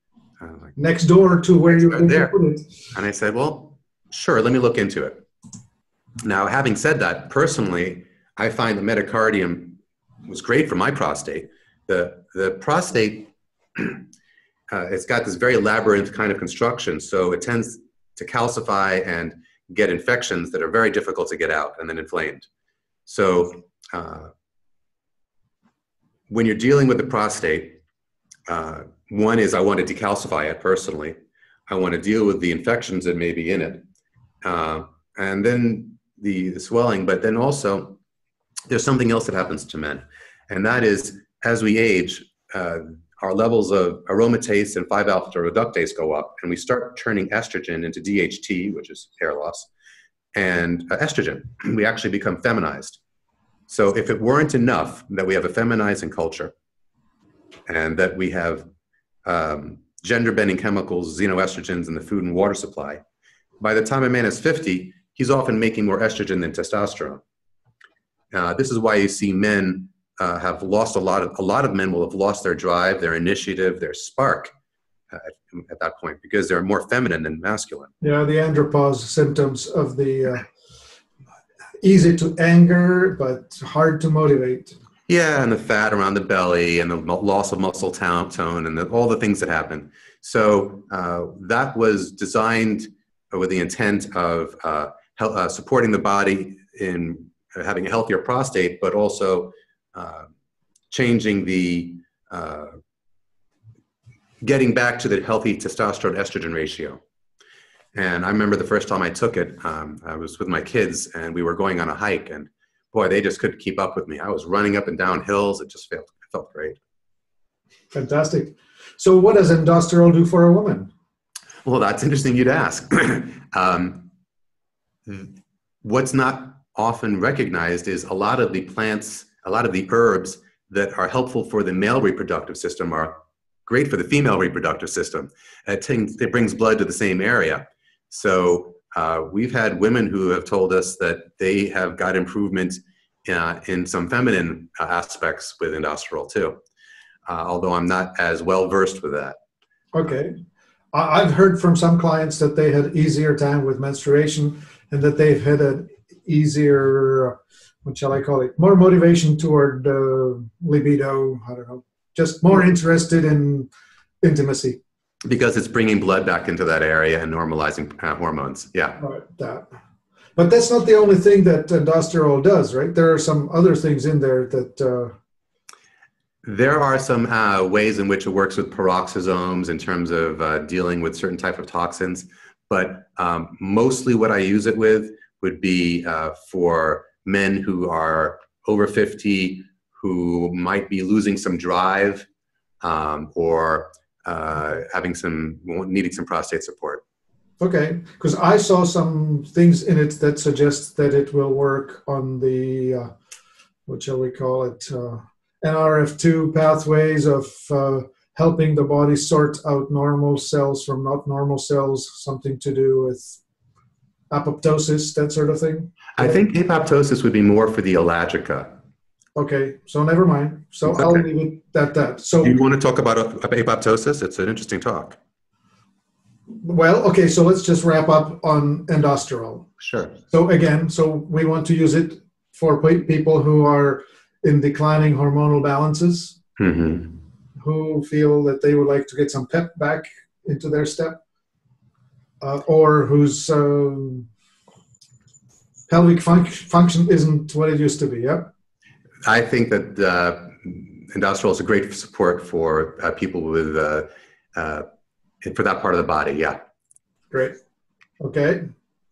Like, next door to where you were there. And I said, well, sure, let me look into it. Now, having said that, personally, I find the Medicardium was great for my prostate. The, the prostate, uh, it's got this very labyrinth kind of construction, so it tends to calcify and get infections that are very difficult to get out and then inflamed. So, uh, when you're dealing with the prostate, uh, one is I want to decalcify it personally. I want to deal with the infections that may be in it. Uh, and then the, the, swelling, but then also there's something else that happens to men. And that is as we age, uh, our levels of aromatase and 5 alpha reductase go up, and we start turning estrogen into DHT, which is hair loss, and uh, estrogen. We actually become feminized. So if it weren't enough that we have a feminizing culture and that we have um, gender bending chemicals, xenoestrogens in the food and water supply, by the time a man is 50, he's often making more estrogen than testosterone. Uh, this is why you see men uh, have lost a lot of, a lot of men will have lost their drive, their initiative, their spark uh, at, that point because they're more feminine than masculine. Yeah, the andropause symptoms of the uh, easy to anger but hard to motivate. Yeah, and the fat around the belly and the loss of muscle tone and the, all the things that happen. So uh, that was designed with the intent of uh, help, uh, supporting the body in having a healthier prostate, but also uh, changing the uh, getting back to the healthy testosterone estrogen ratio. And I remember the first time I took it, um, I was with my kids and we were going on a hike, and boy, they just couldn't keep up with me. I was running up and down hills. It just felt, it felt great. Fantastic. So, what does Endosterol do for a woman? Well, that's interesting you'd ask. um, what's not often recognized is a lot of the plants, a lot of the herbs that are helpful for the male reproductive system are great for the female reproductive system. It, it brings blood to the same area. So uh, we've had women who have told us that they have got improvement uh, in some feminine aspects with Endosterol too, uh, although I'm not as well versed with that. Okay. I've heard from some clients that they had easier time with menstruation and that they've had an easier, what shall I call it, more motivation toward uh, libido. I don't know, just more interested in intimacy because it's bringing blood back into that area and normalizing uh, hormones. Yeah. Right, that. But that's not the only thing that Endosterol does, right? There are some other things in there that. Uh... there are some uh, ways in which it works with peroxisomes in terms of uh, dealing with certain type of toxins, but um, mostly what I use it with would be uh, for men who are over 50 who might be losing some drive um, or uh, having some needing some prostate support. Okay, because I saw some things in it that suggest that it will work on the uh, what shall we call it uh, NRF2 pathways of uh, helping the body sort out normal cells from not normal cells, something to do with apoptosis, that sort of thing. I think apoptosis would be more for the Ellagica Okay, so never mind. So okay. I'll leave it at that. So you want to talk about apoptosis? It's an interesting talk. Well, okay, so let's just wrap up on Endosterol. Sure. So again, so we want to use it for people who are in declining hormonal balances, mm-hmm. who feel that they would like to get some pep back into their step, uh, or whose um, pelvic fun- function isn't what it used to be. Yep. I think that uh, Endosterol is a great support for uh, people with uh, uh, for that part of the body. Yeah. Great. Okay.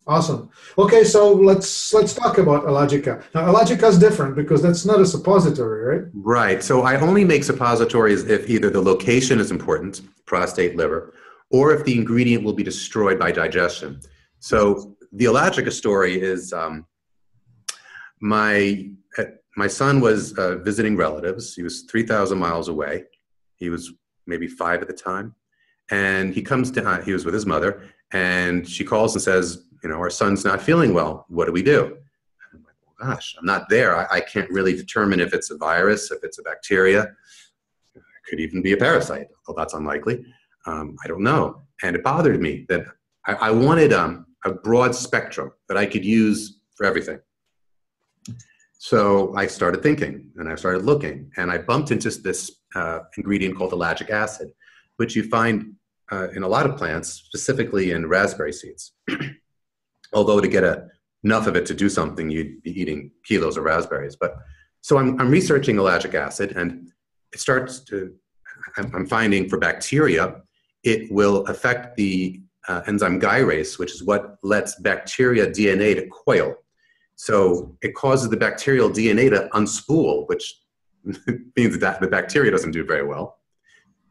Awesome. Okay, so let's let's talk about Ellagica. Now, Ellagica is different because that's not a suppository, right? Right. So I only make suppositories if either the location is important, prostate, liver, or if the ingredient will be destroyed by digestion. So the Ellagica story is um, my my son was uh, visiting relatives. He was 3,000 miles away. He was maybe five at the time. And he comes to, uh, he was with his mother, and she calls and says, You know, our son's not feeling well. What do we do? I'm like, well, gosh, I'm not there. I, I can't really determine if it's a virus, if it's a bacteria. It could even be a parasite, although that's unlikely. Um, I don't know. And it bothered me that I, I wanted um, a broad spectrum that I could use for everything. So I started thinking and I started looking, and I bumped into this uh, ingredient called ellagic acid, which you find uh, in a lot of plants, specifically in raspberry seeds. Although to get a, enough of it to do something, you'd be eating kilos of raspberries. But so I'm, I'm researching ellagic acid, and it starts to. I'm, I'm finding for bacteria, it will affect the uh, enzyme gyrase, which is what lets bacteria DNA to coil. So it causes the bacterial DNA to unspool, which means that the bacteria doesn't do very well.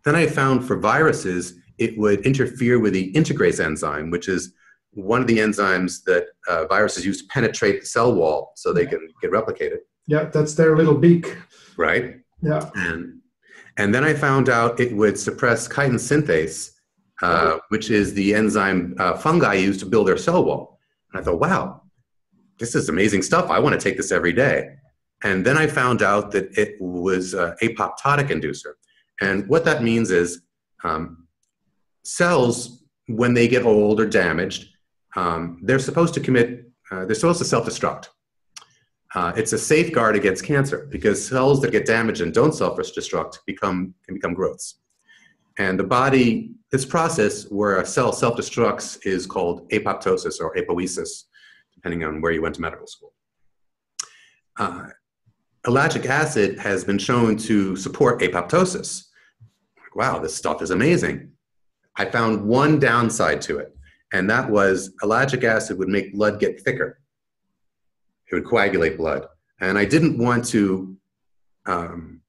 Then I found for viruses, it would interfere with the integrase enzyme, which is one of the enzymes that uh, viruses use to penetrate the cell wall so they can get replicated. Yeah, that's their little beak. Right? Yeah. And, and then I found out it would suppress chitin synthase, uh, which is the enzyme uh, fungi use to build their cell wall. And I thought, wow, this is amazing stuff. I want to take this every day. And then I found out that it was uh, apoptotic inducer. And what that means is um, cells, when they get old or damaged, um, they're supposed to commit, uh, they're supposed to self destruct. Uh, it's a safeguard against cancer because cells that get damaged and don't self destruct become, can become growths. And the body, this process where a cell self destructs is called apoptosis or apoesis, depending on where you went to medical school. Uh, ellagic acid has been shown to support apoptosis. Wow, this stuff is amazing. I found one downside to it, and that was ellagic acid would make blood get thicker. It would coagulate blood. And I didn't want to um,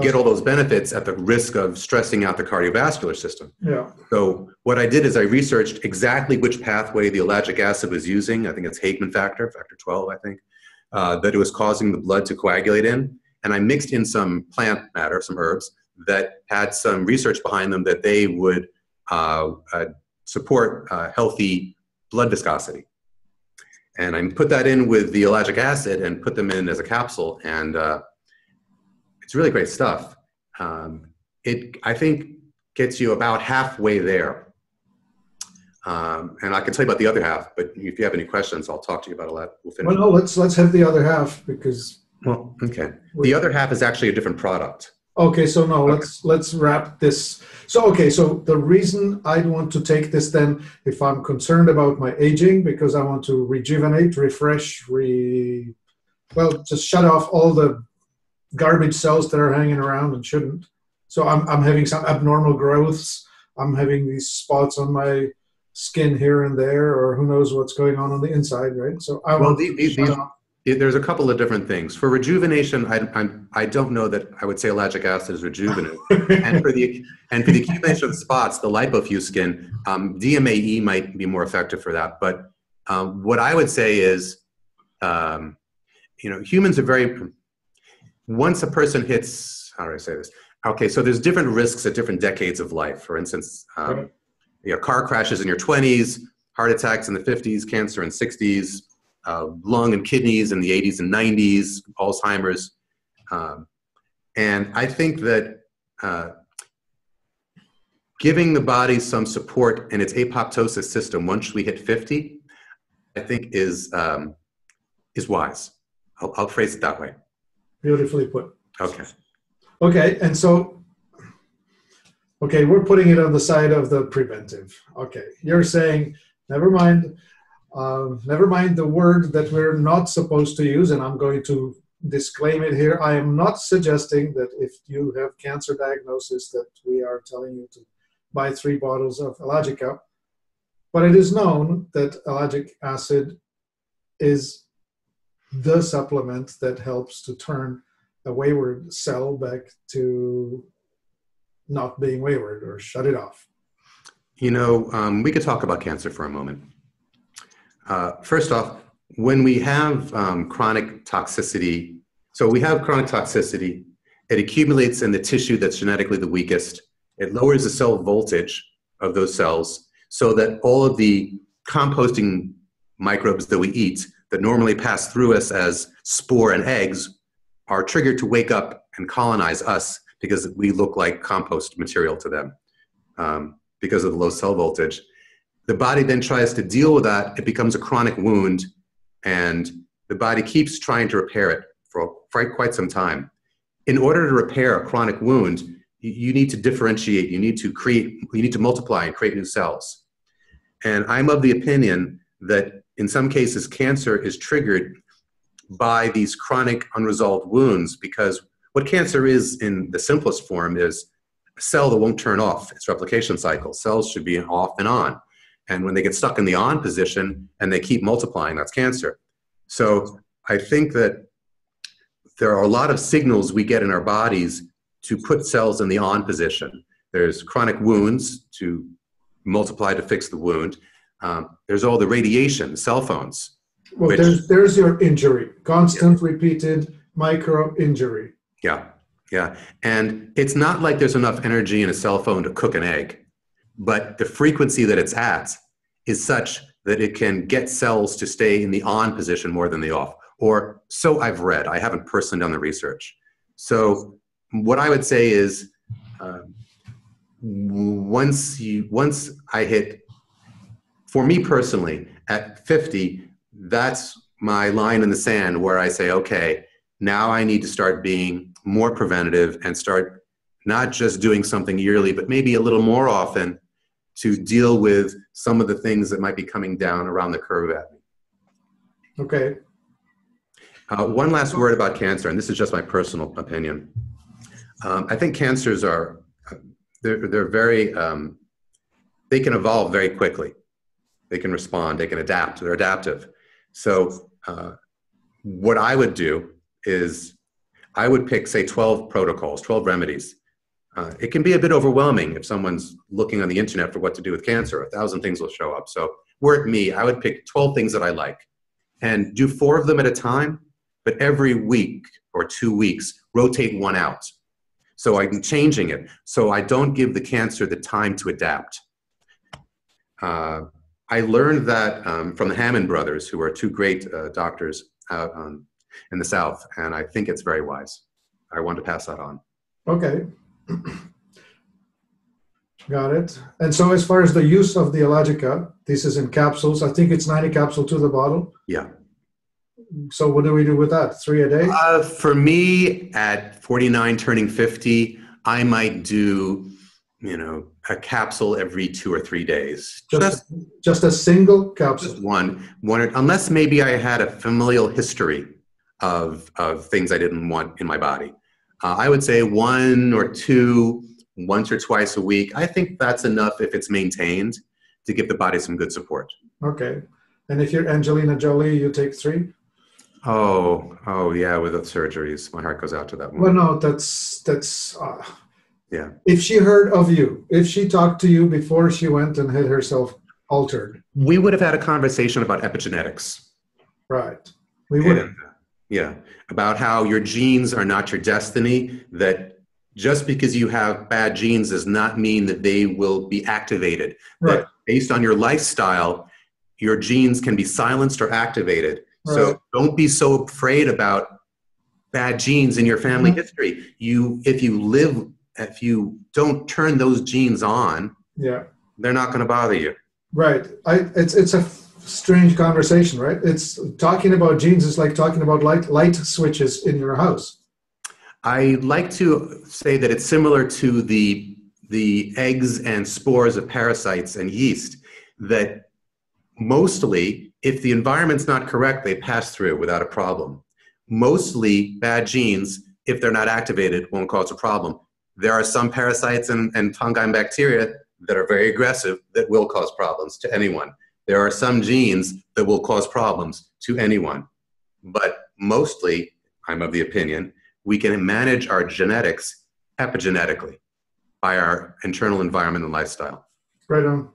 get all those benefits at the risk of stressing out the cardiovascular system. Yeah. So what I did is I researched exactly which pathway the ellagic acid was using. I think it's Hageman factor, factor 12, I think, uh, that it was causing the blood to coagulate in. And I mixed in some plant matter, some herbs, that had some research behind them that they would uh, uh, support uh, healthy blood viscosity. And I put that in with the ellagic acid and put them in as a capsule. And uh, it's really great stuff. Um, it, I think, gets you about halfway there. Um, and I can tell you about the other half, but if you have any questions, I'll talk to you about a lot. We'll finish. Well, no, let's let's have the other half because. Well, okay. The other half is actually a different product. Okay, so no, okay. let's let's wrap this. So okay, so the reason I'd want to take this then, if I'm concerned about my aging, because I want to rejuvenate, refresh, re, well, just shut off all the garbage cells that are hanging around and shouldn't. So I'm, I'm having some abnormal growths. I'm having these spots on my skin here and there, or who knows what's going on on the inside, right? So I well, these, these, there's a couple of different things. For rejuvenation, I, I'm, I don't know that I would say ellagic acid is rejuvenative. and for the and for the accumulation of spots, the lipofuscin, um, DMAE might be more effective for that. But um, what I would say is, um, you know, humans are very once a person hits, how do I say this? Okay, so there's different risks at different decades of life. For instance, um, you know, car crashes in your 20s, heart attacks in the 50s, cancer in 60s, uh, lung and kidneys in the 80s and 90s, Alzheimer's. Um, and I think that uh, giving the body some support in its apoptosis system once we hit 50, I think is, um, is wise. I'll, I'll phrase it that way. Beautifully put. Okay. Okay, and so, okay, we're putting it on the side of the preventive. Okay, you're saying, never mind, uh, never mind the word that we're not supposed to use, and I'm going to disclaim it here. I am not suggesting that if you have cancer diagnosis that we are telling you to buy three bottles of Ellagica, but it is known that ellagic acid is the supplement that helps to turn a wayward cell back to not being wayward or shut it off. You know, um, we could talk about cancer for a moment. Uh, first off, when we have um, chronic toxicity, so we have chronic toxicity, it accumulates in the tissue that's genetically the weakest. It lowers the cell voltage of those cells so that all of the composting microbes that we eat that normally pass through us as spore and eggs are triggered to wake up and colonize us because we look like compost material to them. Um, because of the low cell voltage. The body then tries to deal with that. It becomes a chronic wound, and the body keeps trying to repair it for quite some time. In order to repair a chronic wound, you need to differentiate, you need to create, you need to multiply and create new cells. And I'm of the opinion that in some cases, cancer is triggered by these chronic unresolved wounds because what cancer is in the simplest form is a cell that won't turn off its replication cycle. Cells should be off and on. And when they get stuck in the on position and they keep multiplying, that's cancer. So I think that there are a lot of signals we get in our bodies to put cells in the on position. There's chronic wounds to multiply to fix the wound. Um, there's all the radiation, cell phones. Well, which, there's, there's your injury, constant, yeah. repeated micro injury. Yeah, yeah. And it's not like there's enough energy in a cell phone to cook an egg, but the frequency that it's at is such that it can get cells to stay in the on position more than the off. Or so I've read. I haven't personally done the research. So what I would say is, uh, once you once I hit, for me personally, at 50, that's my line in the sand where I say, okay, now I need to start being more preventative and start not just doing something yearly, but maybe a little more often to deal with some of the things that might be coming down around the curve at me. Okay. Uh, one last word about cancer, and this is just my personal opinion. Um, I think cancers are they're, they're very um, they can evolve very quickly. They can respond. They can adapt. They're adaptive. So uh, what I would do is I would pick say 12 protocols, 12 remedies. Uh, it can be a bit overwhelming if someone's looking on the internet for what to do with cancer. A thousand things will show up. So were it me, I would pick 12 things that I like and do four of them at a time, but every week or two weeks, rotate one out so I'm changing it. So I don't give the cancer the time to adapt. Uh, I learned that um, from the Hammond brothers, who are two great uh, doctors out um, in the South, and I think it's very wise. I want to pass that on. Okay. Got it. And so, as far as the use of the Ellagica, this is in capsules. I think it's 90 capsule to the bottle. Yeah so what do we do with that? Three a day? Uh, for me, at 49, turning 50, I might do, you know, a capsule every two or three days. Just, just, just a single capsule? Just one. one unless maybe I had a familial history of, of things I didn't want in my body. Uh, I would say one or two, once or twice a week. I think that's enough if it's maintained to give the body some good support. Okay. And if you're Angelina Jolie, you take three? Oh, oh yeah, with the surgeries, my heart goes out to that one. Well, no, that's that's. Uh, yeah. If she heard of you, if she talked to you before she went and had herself altered, we would have had a conversation about epigenetics. Right. We would. yeah, about how your genes are not your destiny. That just because you have bad genes does not mean that they will be activated. Right. That based on your lifestyle, your genes can be silenced or activated Right. So don't be so afraid about bad genes in your family mm-hmm. history. You, if you live, if you don't turn those genes on, yeah, they're not going to bother you. Right. I, it's it's a strange conversation, right? It's talking about genes is like talking about light light switches in your house. I like to say that it's similar to the the eggs and spores of parasites and yeast that mostly if the environment's not correct, they pass through without a problem. Mostly bad genes, if they're not activated, won't cause a problem. There are some parasites and, and fungi and bacteria that are very aggressive that will cause problems to anyone. There are some genes that will cause problems to anyone. But mostly, I'm of the opinion, we can manage our genetics epigenetically by our internal environment and lifestyle. Right on.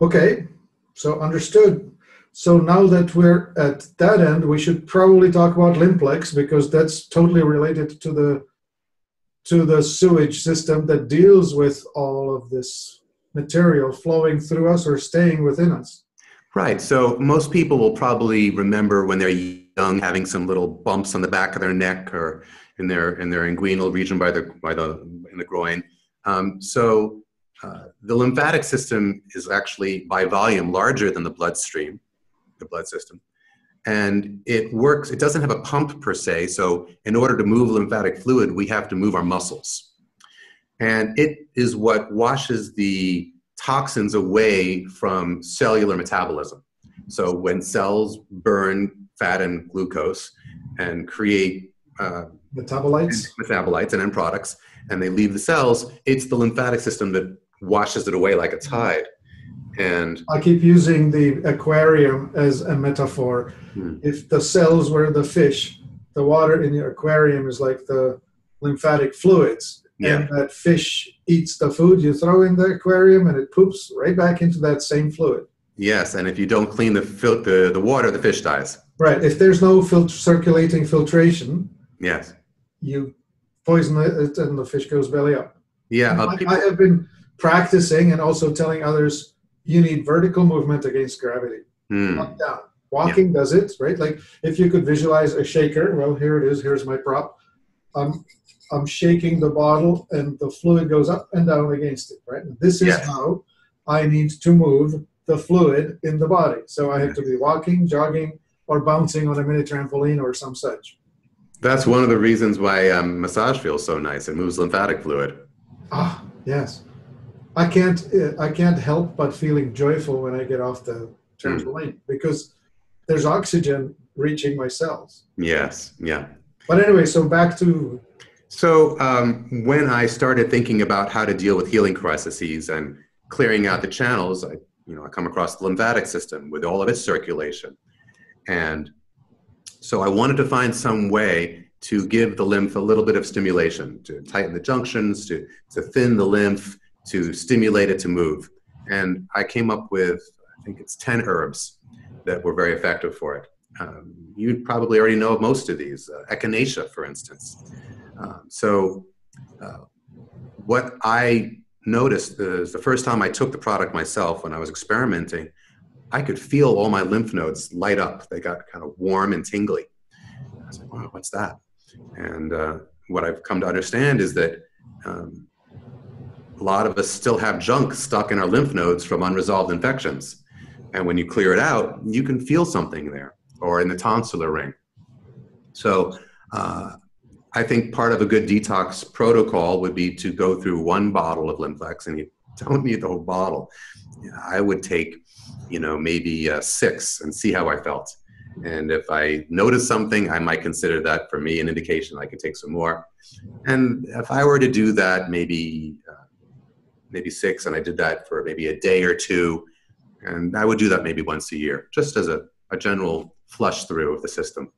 Okay, so understood. So now that we're at that end, we should probably talk about Lymplex because that's totally related to the to the sewage system that deals with all of this material flowing through us or staying within us. Right. So most people will probably remember when they're young having some little bumps on the back of their neck or in their in their inguinal region by the by the in the groin. Um, so uh, the lymphatic system is actually by volume larger than the bloodstream, the blood system. And it works, it doesn't have a pump per se. So, in order to move lymphatic fluid, we have to move our muscles. And it is what washes the toxins away from cellular metabolism. So, when cells burn fat and glucose and create uh, metabolites, metabolites and end products, and they leave the cells, it's the lymphatic system that washes it away like a tide. And I keep using the aquarium as a metaphor. Hmm. If the cells were the fish, the water in the aquarium is like the lymphatic fluids. Yeah. And that fish eats the food you throw in the aquarium and it poops right back into that same fluid. Yes, and if you don't clean the fil- the, the water, the fish dies. Right. If there's no fil- circulating filtration, yes, you poison it and the fish goes belly up. Yeah, uh, I, I have been practicing and also telling others you need vertical movement against gravity. Mm. Up, down. Walking yeah. does it, right? Like if you could visualize a shaker, well, here it is. Here's my prop. I'm, I'm shaking the bottle and the fluid goes up and down against it, right? This is yes. how I need to move the fluid in the body. So I have to be walking, jogging, or bouncing on a mini trampoline or some such. That's one of the reasons why um, massage feels so nice. It moves lymphatic fluid. Ah, yes. I can't. I can't help but feeling joyful when I get off the trampoline mm. because there's oxygen reaching my cells. Yes. Yeah. But anyway, so back to. So um, when I started thinking about how to deal with healing crises and clearing out the channels, I, you know, I come across the lymphatic system with all of its circulation, and so I wanted to find some way to give the lymph a little bit of stimulation, to tighten the junctions, to, to thin the lymph, to stimulate it to move. And I came up with, I think it's 10 herbs that were very effective for it. Um, you probably already know of most of these, uh, echinacea, for instance. Um, so, uh, what I noticed is the first time I took the product myself when I was experimenting, I could feel all my lymph nodes light up. They got kind of warm and tingly. I was like, wow, what's that? And uh, what I've come to understand is that um, a lot of us still have junk stuck in our lymph nodes from unresolved infections. And when you clear it out, you can feel something there or in the tonsillar ring. So uh, I think part of a good detox protocol would be to go through one bottle of Lymplex, and you don't need the whole bottle. I would take you know, maybe uh, six and see how I felt. And if I notice something, I might consider that for me an indication I could take some more. And if I were to do that, maybe uh, maybe six, and I did that for maybe a day or two, and I would do that maybe once a year, just as a, a general flush through of the system,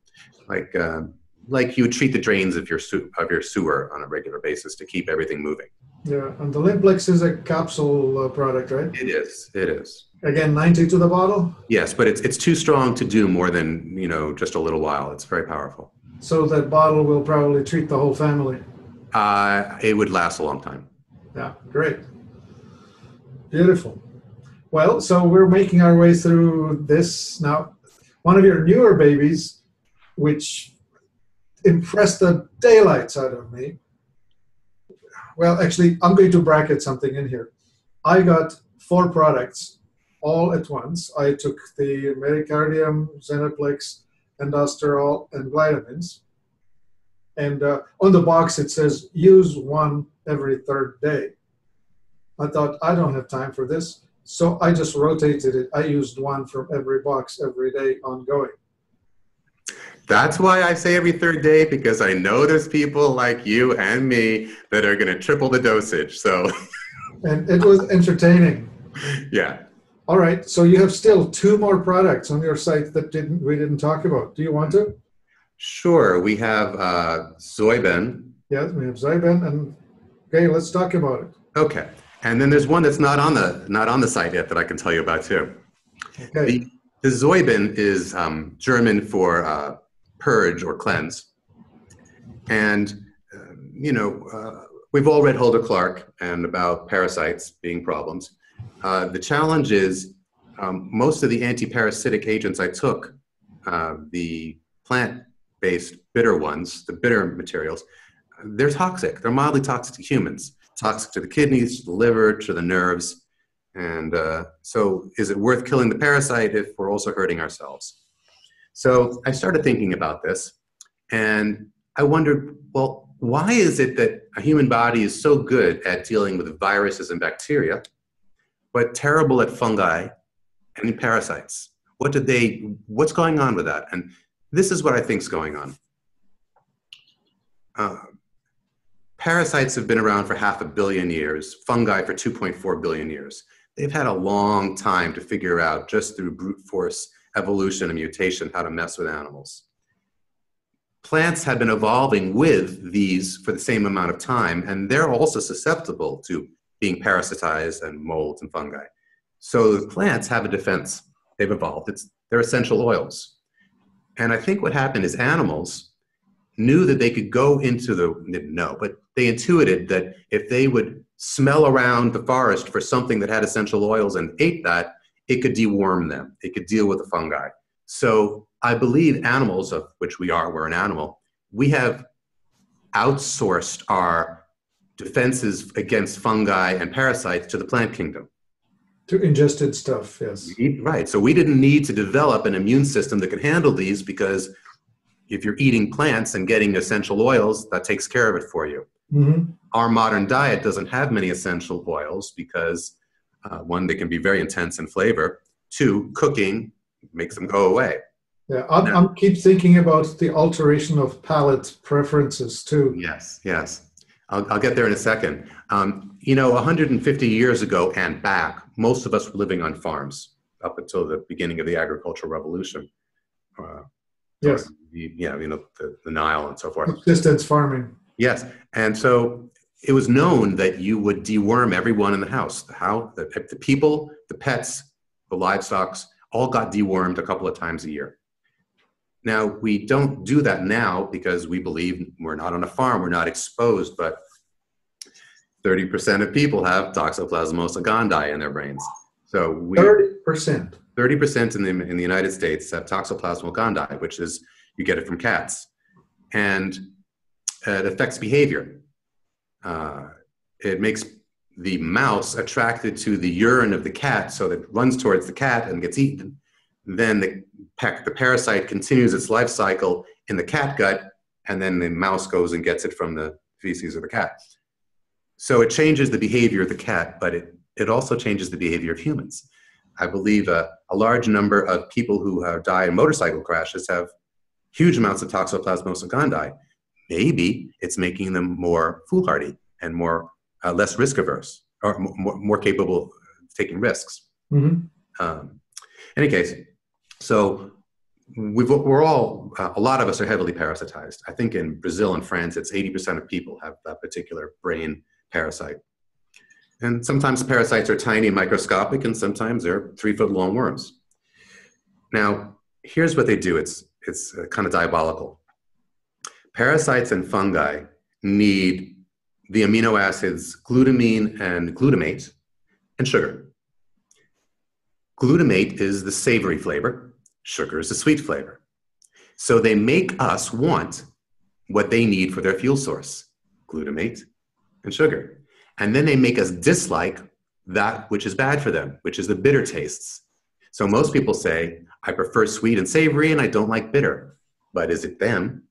like uh, like you would treat the drains of your su- of your sewer on a regular basis to keep everything moving. Yeah, and the Lymplex is a capsule uh, product, right? It is. It is. Again, 90 to the bottle? Yes, but it's, it's too strong to do more than, you know, just a little while. It's very powerful. So that bottle will probably treat the whole family? Uh, it would last a long time. Yeah, great. Beautiful. Well, so we're making our way through this. Now, one of your newer babies, which impressed the daylights out of me. Well, actually, I'm going to bracket something in here. I got four products all at once. I took the Medicardium, Xeneplex, Endosterol, and Glytamins. And uh, on the box it says use one every third day. I thought I don't have time for this, so I just rotated it. I used one from every box every day ongoing. That's why I say every third day because I know there's people like you and me that are going to triple the dosage. So, and it was entertaining. Yeah, all right. So you have still two more products on your site that didn't we didn't talk about. Do you want to? Sure. We have uh. Yes, we have Zoiben, and okay, let's talk about it. Okay. And then there's one that's not on the not on the site yet that I can tell you about too. Okay. The, the Zoiben is um, German for uh, purge or cleanse, and uh, you know uh, we've all read Hulda Clark and about parasites being problems. Uh, the challenge is um, most of the anti-parasitic agents I took, uh, the plant-based bitter ones, the bitter materials, they're toxic. They're mildly toxic to humans. Toxic to the kidneys, to the liver, to the nerves. And uh, so, is it worth killing the parasite if we're also hurting ourselves? So, I started thinking about this, and I wondered well, why is it that a human body is so good at dealing with viruses and bacteria, but terrible at fungi and parasites? What did they, what's going on with that? And this is what I think is going on. Uh, parasites have been around for half a billion years, fungi for 2.4 billion years. They've had a long time to figure out, just through brute force evolution and mutation, how to mess with animals. Plants have been evolving with these for the same amount of time, and they're also susceptible to being parasitized and molds and fungi. So the plants have a defense. They've evolved. It's, they're essential oils. And I think what happened is animals knew that they could go into the, didn't know, but they intuited that if they would smell around the forest for something that had essential oils and ate that, it could deworm them. It could deal with the fungi. So I believe animals, of which we are, we're an animal, we have outsourced our defenses against fungi and parasites to the plant kingdom. To ingested stuff, yes. Right. So we didn't need to develop an immune system that could handle these because if you're eating plants and getting essential oils, that takes care of it for you. Mm-hmm. Our modern diet doesn't have many essential oils because uh, one, they can be very intense in flavor. Two, cooking makes them go away. Yeah, I'm, I'm keep thinking about the alteration of palate preferences too. Yes, yes. I'll, I'll get there in a second. Um, you know, 150 years ago and back, most of us were living on farms up until the beginning of the agricultural revolution. Uh, yes. The, yeah, you know, the, the Nile and so forth. Subsistence farming. Yes, and so it was known that you would deworm everyone in the house. The how the, the people, the pets, the livestock, all got dewormed a couple of times a year. Now we don't do that now because we believe we're not on a farm, we're not exposed, but 30% of people have Toxoplasmosis gondii in their brains. So we, 30%. 30% in the, in the United States have Toxoplasmosis gondii, which is you get it from cats. And it affects behavior. Uh, it makes the mouse attracted to the urine of the cat, so that it runs towards the cat and gets eaten. Then the, the parasite continues its life cycle in the cat gut, and then the mouse goes and gets it from the feces of the cat. So it changes the behavior of the cat, but it, it also changes the behavior of humans. I believe a, a large number of people who have died in motorcycle crashes have huge amounts of Toxoplasmosis gondii. Maybe it's making them more foolhardy and more uh, less risk averse or more, more capable of taking risks. Mm-hmm. Um, any case, so we are all, uh, a lot of us are heavily parasitized. I think in Brazil and France, it's 80% of people have that particular brain parasite. And sometimes parasites are tiny microscopic, and sometimes they're three foot long worms. Now, here's what they do it's, it's uh, kind of diabolical. Parasites and fungi need the amino acids glutamine and glutamate and sugar. Glutamate is the savory flavor, sugar is the sweet flavor. So they make us want what they need for their fuel source glutamate and sugar. And then they make us dislike that which is bad for them, which is the bitter tastes. So most people say, I prefer sweet and savory and I don't like bitter. But is it them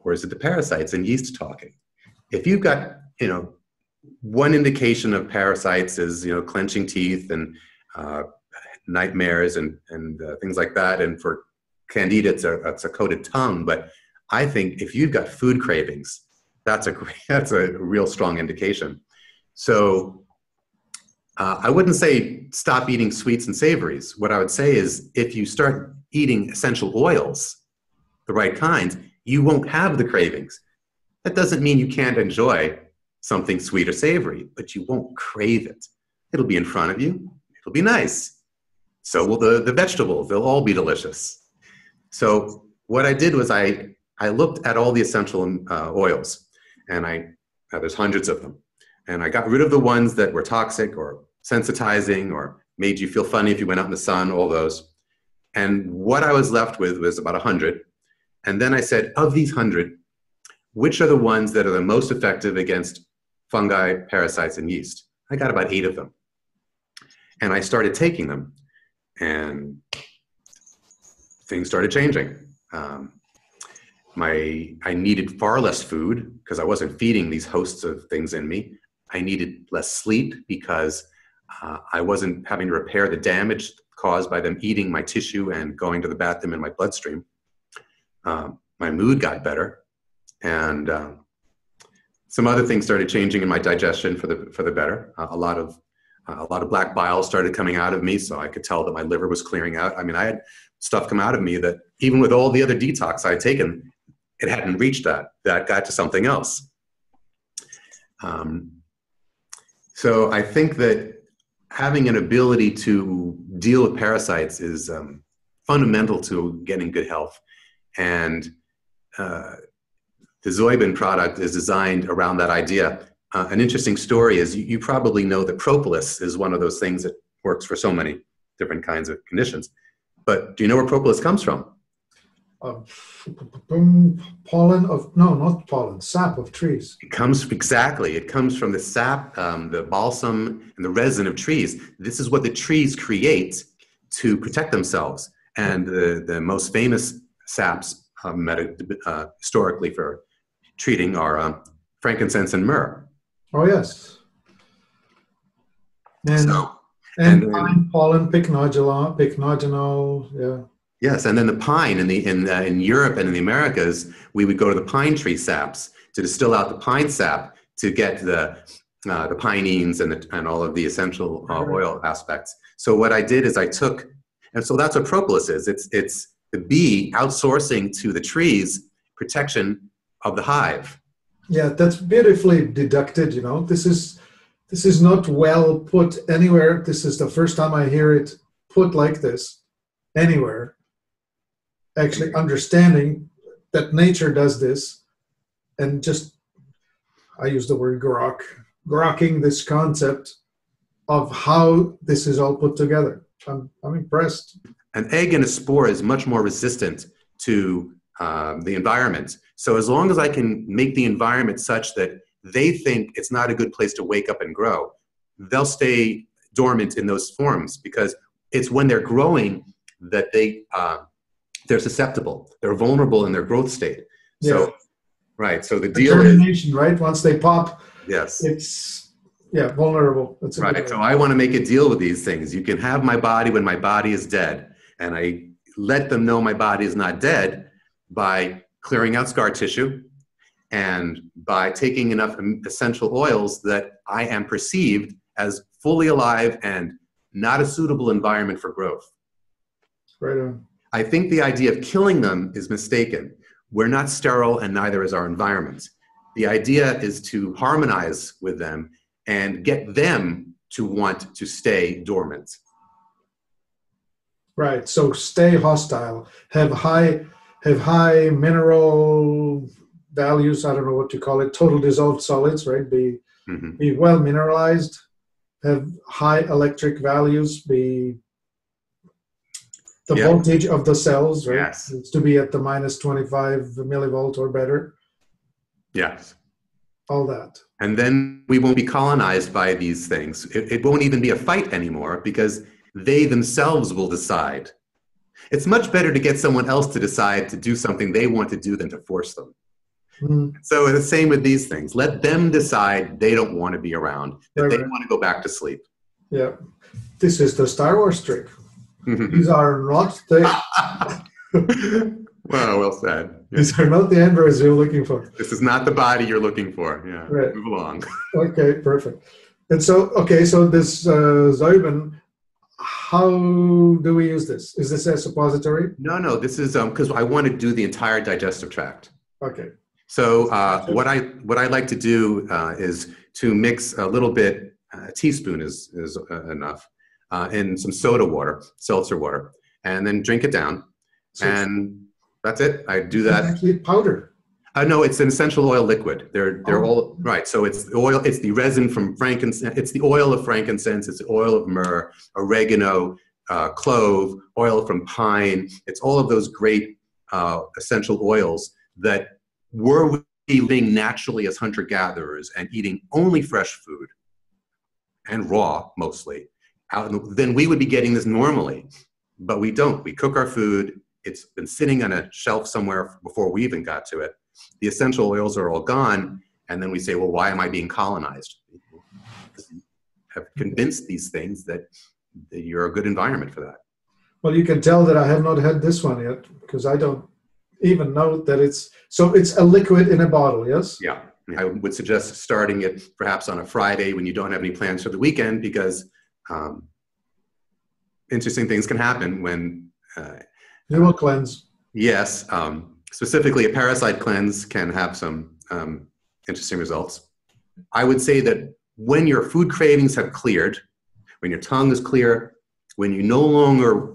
or is it the parasites and yeast talking? If you've got, you know, one indication of parasites is, you know, clenching teeth and uh, nightmares and, and uh, things like that. And for candida, it's a, it's a coated tongue. But I think if you've got food cravings, that's a that's a real strong indication. So uh, I wouldn't say stop eating sweets and savories. What I would say is if you start eating essential oils, the right kinds, you won't have the cravings. That doesn't mean you can't enjoy something sweet or savory, but you won't crave it. It'll be in front of you. It'll be nice. So will the, the vegetables. They'll all be delicious. So what I did was I, I looked at all the essential uh, oils, and I uh, there's hundreds of them, and I got rid of the ones that were toxic or sensitizing or made you feel funny if you went out in the sun. All those, and what I was left with was about hundred. And then I said, of these hundred, which are the ones that are the most effective against fungi, parasites, and yeast. I got about eight of them. And I started taking them, and things started changing. Um, my, I needed far less food because I wasn't feeding these hosts of things in me. I needed less sleep because uh, I wasn't having to repair the damage caused by them eating my tissue and going to the bathroom in my bloodstream. Um, my mood got better, and uh, some other things started changing in my digestion for the for the better. Uh, a lot of uh, a lot of black bile started coming out of me, so I could tell that my liver was clearing out. I mean, I had stuff come out of me that even with all the other detox I had taken, it hadn't reached that. That got to something else. Um, so I think that having an ability to deal with parasites is um, fundamental to getting good health. And uh, the Zoiben product is designed around that idea. Uh, an interesting story is you, you, probably know that propolis is one of those things that works for so many different kinds of conditions. But do you know where propolis comes from? Pollen of no, not pollen, sap of trees. It comes exactly. It comes from the sap, um, the balsam, and the resin of trees. This is what the trees create to protect themselves. And the, the most famous saps uh, uh, historically for treating are uh, frankincense and myrrh. Oh yes. And so, and, and pine pollen, pycnogenol, pycnogenol, yeah. Yes, and then the pine in the in uh, in Europe and in the Americas, we would go to the pine tree saps to distill out the pine sap to get the uh, the pinenes and the, and all of the essential uh, oil aspects. So what I did is I took, and so that's what propolis is. It's it's the bee outsourcing to the trees protection of the hive. Yeah, that's beautifully deducted. You know, this is this is not well put anywhere. This is the first time I hear it put like this anywhere actually understanding that nature does this and just i use the word grok grokking this concept of how this is all put together. I'm, I'm impressed. An egg and a spore is much more resistant to um, the environment. So as long as i can make the environment such that they think it's not a good place to wake up and grow they'll stay dormant in those forms because it's when they're growing that they uh, they're susceptible. They're vulnerable in their growth state. So, right. So the deal is right. Once they pop, yes, it's yeah vulnerable. That's right. So I want to make a deal with these things. You can have my body when my body is dead, and I let them know my body is not dead by clearing out scar tissue and by taking enough essential oils that I am perceived as fully alive and not a suitable environment for growth. Right on. I think the idea of killing them is mistaken. We're not sterile, and neither is our environment. The idea is to harmonize with them and get them to want to stay dormant. Right. So stay hostile. Have high have high mineral values. I don't know what to call it. Total dissolved solids. Right. Be mm-hmm. be well mineralized. Have high electric values. Be the yeah. voltage of the cells, right? Yes. It's to be at the minus 25 millivolt or better. Yes. All that. And then we won't be colonized by these things. It, it won't even be a fight anymore because they themselves will decide. It's much better to get someone else to decide to do something they want to do than to force them. Mm-hmm. So the same with these things. Let them decide they don't want to be around, that right, they right. want to go back to sleep. Yeah. This is the Star Wars trick. These are not the. wow, well said. Yeah. These are not the androids you're looking for. This is not the body you're looking for. Yeah. Right. Move along. okay, perfect. And so, okay, so this uh, Zoiben, how do we use this? Is this a suppository? No, no. This is because um, I want to do the entire digestive tract. Okay. So uh, what I what I like to do uh, is to mix a little bit. A teaspoon is is uh, enough uh, in some soda water, seltzer water, and then drink it down. So and that's it. I do that. Actually, powder. Uh, no, it's an essential oil liquid. They're they're oh. all right. So it's the oil. It's the resin from frankincense. It's the oil of frankincense. It's the oil of myrrh, oregano, uh, clove, oil from pine. It's all of those great uh, essential oils that were we living naturally as hunter gatherers and eating only fresh food and raw mostly, then we would be getting this normally. But we don't. We cook our food. It's been sitting on a shelf somewhere before we even got to it. The essential oils are all gone. And then we say, well, why am I being colonized? Have convinced these things that, that you're a good environment for that. Well, you can tell that I have not had this one yet because I don't even know that it's so it's a liquid in a bottle, yes? Yeah. I would suggest starting it perhaps on a Friday when you don't have any plans for the weekend because um, interesting things can happen when. Uh, you will cleanse. Yes. Um, specifically, a parasite cleanse can have some um, interesting results. I would say that when your food cravings have cleared, when your tongue is clear, when you no longer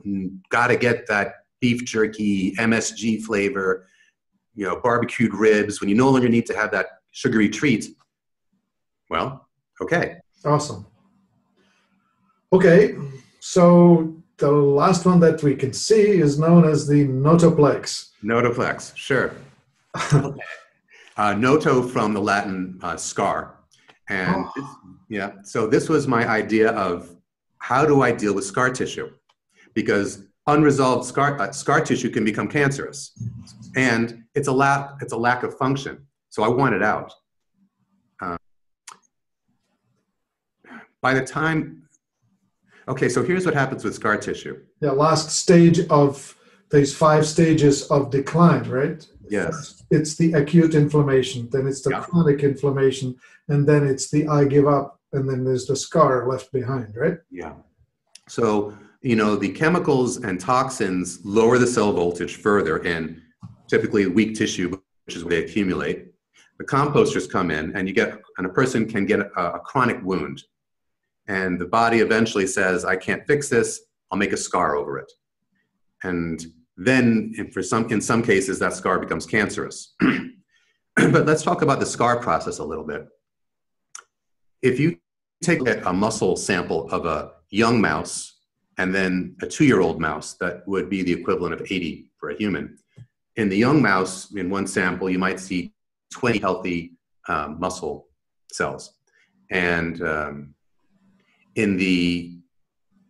got to get that beef jerky, MSG flavor, you know, barbecued ribs, when you no longer need to have that sugary treat, well, okay. Awesome. Okay, so the last one that we can see is known as the notoplex. Notoplex, sure. uh, noto from the Latin uh, scar. And oh. this, yeah, so this was my idea of how do I deal with scar tissue? Because unresolved scar, uh, scar tissue can become cancerous. And it's a, lack, it's a lack of function. So I want it out. Uh, by the time, okay, so here's what happens with scar tissue. Yeah, last stage of these five stages of decline, right? Yes. It's the acute inflammation, then it's the yeah. chronic inflammation, and then it's the I give up, and then there's the scar left behind, right? Yeah. So, you know, the chemicals and toxins lower the cell voltage further in typically weak tissue, which is where they accumulate the composters come in and you get and a person can get a, a, chronic wound and the body eventually says i can't fix this. I'll make a scar over it. And then for some in some cases that scar becomes cancerous. But let's talk about the scar process a little bit. If you take a muscle sample of a young mouse and then a two-year-old mouse that would be the equivalent of 80 for a human in the young mouse in one sample you might see 20 healthy um, muscle cells. And um, in the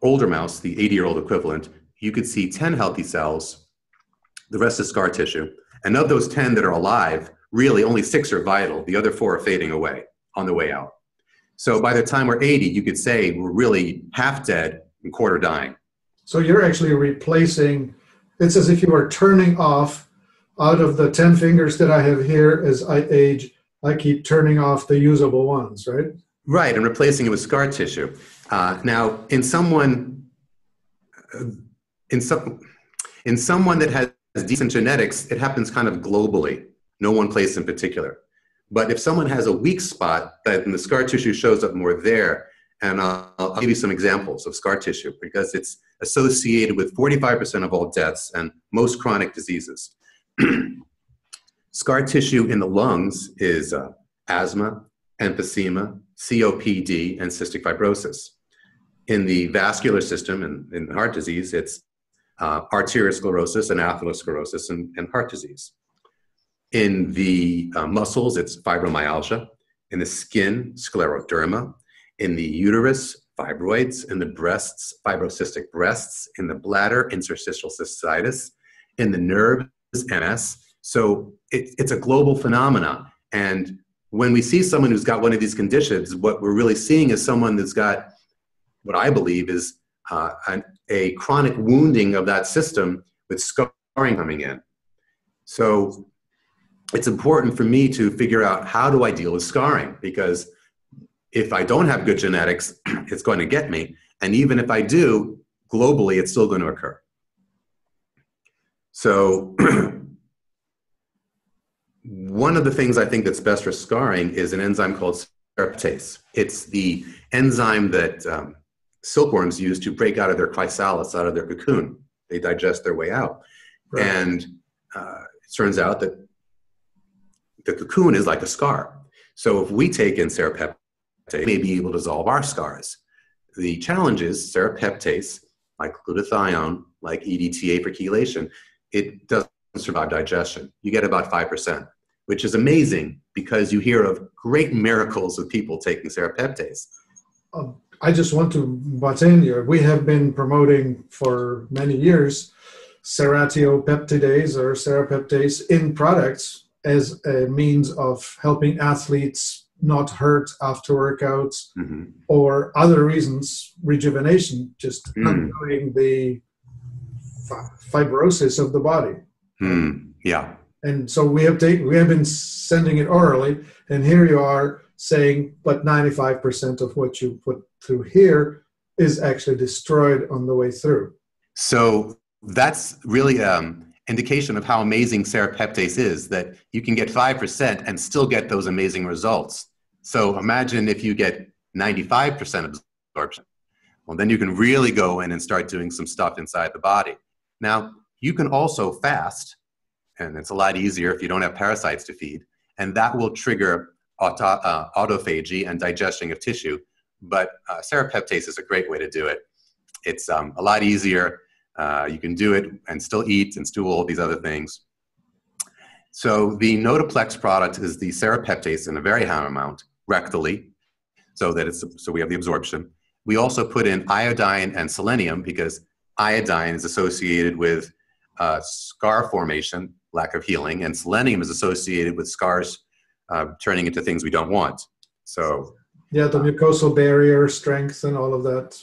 older mouse, the 80 year old equivalent, you could see 10 healthy cells, the rest is scar tissue. And of those 10 that are alive, really only six are vital, the other four are fading away on the way out. So by the time we're 80, you could say we're really half dead and quarter dying. So you're actually replacing, it's as if you are turning off out of the 10 fingers that I have here as I age, I keep turning off the usable ones, right? Right, and replacing it with scar tissue. Uh, now, in someone, uh, in some, in someone that has decent genetics, it happens kind of globally, no one place in particular. But if someone has a weak spot, then the scar tissue shows up more there. And I'll, I'll give you some examples of scar tissue because it's associated with 45% of all deaths and most chronic diseases. Scar tissue in the lungs is uh, asthma, emphysema, COPD, and cystic fibrosis. In the vascular system and in heart disease, it's uh, arteriosclerosis and atherosclerosis and, and, heart disease. In the uh, muscles, it's fibromyalgia. In the skin, scleroderma. In the uterus, fibroids. In the breasts, fibrocystic breasts. In the bladder, interstitial cystitis. In the nerves, MS. So it, it's a global phenomenon. And when we see someone who's got one of these conditions, what we're really seeing is someone that's got what I believe is uh, an, a chronic wounding of that system with scarring coming in. So it's important for me to figure out how do I deal with scarring because if I don't have good genetics, it's going to get me. And even if I do, globally, it's still going to occur. So, one of the things I think that's best for scarring is an enzyme called serrapeptase. It's the enzyme that um, silkworms use to break out of their chrysalis, out of their cocoon. They digest their way out. Right. And uh, it turns out that the cocoon is like a scar. So, if we take in serrapeptase, we may be able to dissolve our scars. The challenge is serrapeptase, like glutathione, like EDTA for chelation, it doesn't survive digestion. You get about 5%. which is amazing because you hear of great miracles of people taking serrapeptase. Um, I just want to butt in here. We have been promoting for many years serratiopeptidase or serrapeptase in products as a means of helping athletes not hurt after workouts mm-hmm. or other reasons, rejuvenation, just mm. undoing the fibrosis of the body. Mm. Yeah. And so we have taken, we have been sending it orally, and here you are saying, but 95% of what you put through here is actually destroyed on the way through. So that's really um indication of how amazing serrapeptase is that you can get 5% and still get those amazing results. So imagine if you get 95% absorption. Well, then you can really go in and start doing some stuff inside the body. Now, you can also fast, and it's a lot easier if you don't have parasites to feed, and that will trigger auto, uh, autophagy and digestion of tissue. But uh, serrapeptase is a great way to do it. It's um, a lot easier uh, you can do it and still eat and do all these other things. So the Notoplex product is the serrapeptase in a very high amount rectally, so that it's so we have the absorption. We also put in iodine and selenium because iodine is associated with uh, scar formation, lack of healing, and selenium is associated with scars uh, turning into things we don't want. So yeah, the mucosal barrier strength and all of that.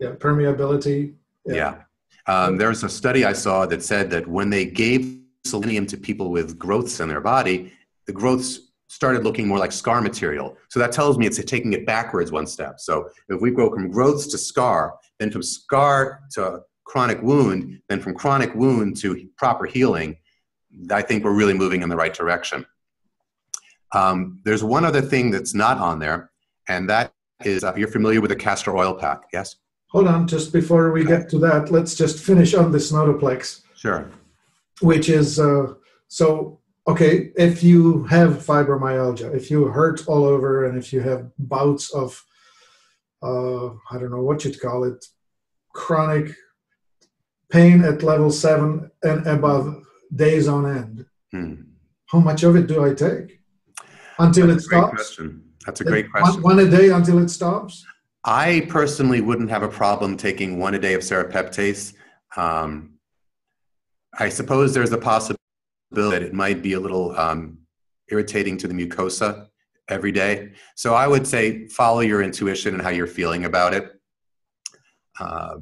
Yeah, permeability. yeah. yeah. Um, there was a study I saw that said that when they gave selenium to people with growths in their body, the growths started looking more like scar material. So that tells me it's taking it backwards one step. So if we go from growths to scar, then from scar to chronic wound, then from chronic wound to proper healing, I think we're really moving in the right direction. Um, there's one other thing that's not on there, and that is uh, you're familiar with the castor oil pack, yes? hold on, just before we get to that, let's just finish on this Notoplex. Sure. Which is uh, so okay. If you have fibromyalgia, if you hurt all over, and if you have bouts of uh, I don't know what you'd call it, chronic pain at level seven and above days on end. Hmm. How much of it do I take until That's it stops? Question. That's a great question. One, one a day until it stops. I personally wouldn't have a problem taking one a day of serrapeptase. Um, I suppose there's a possibility that it might be a little um, irritating to the mucosa every day. So I would say follow your intuition and how you're feeling about it. Uh,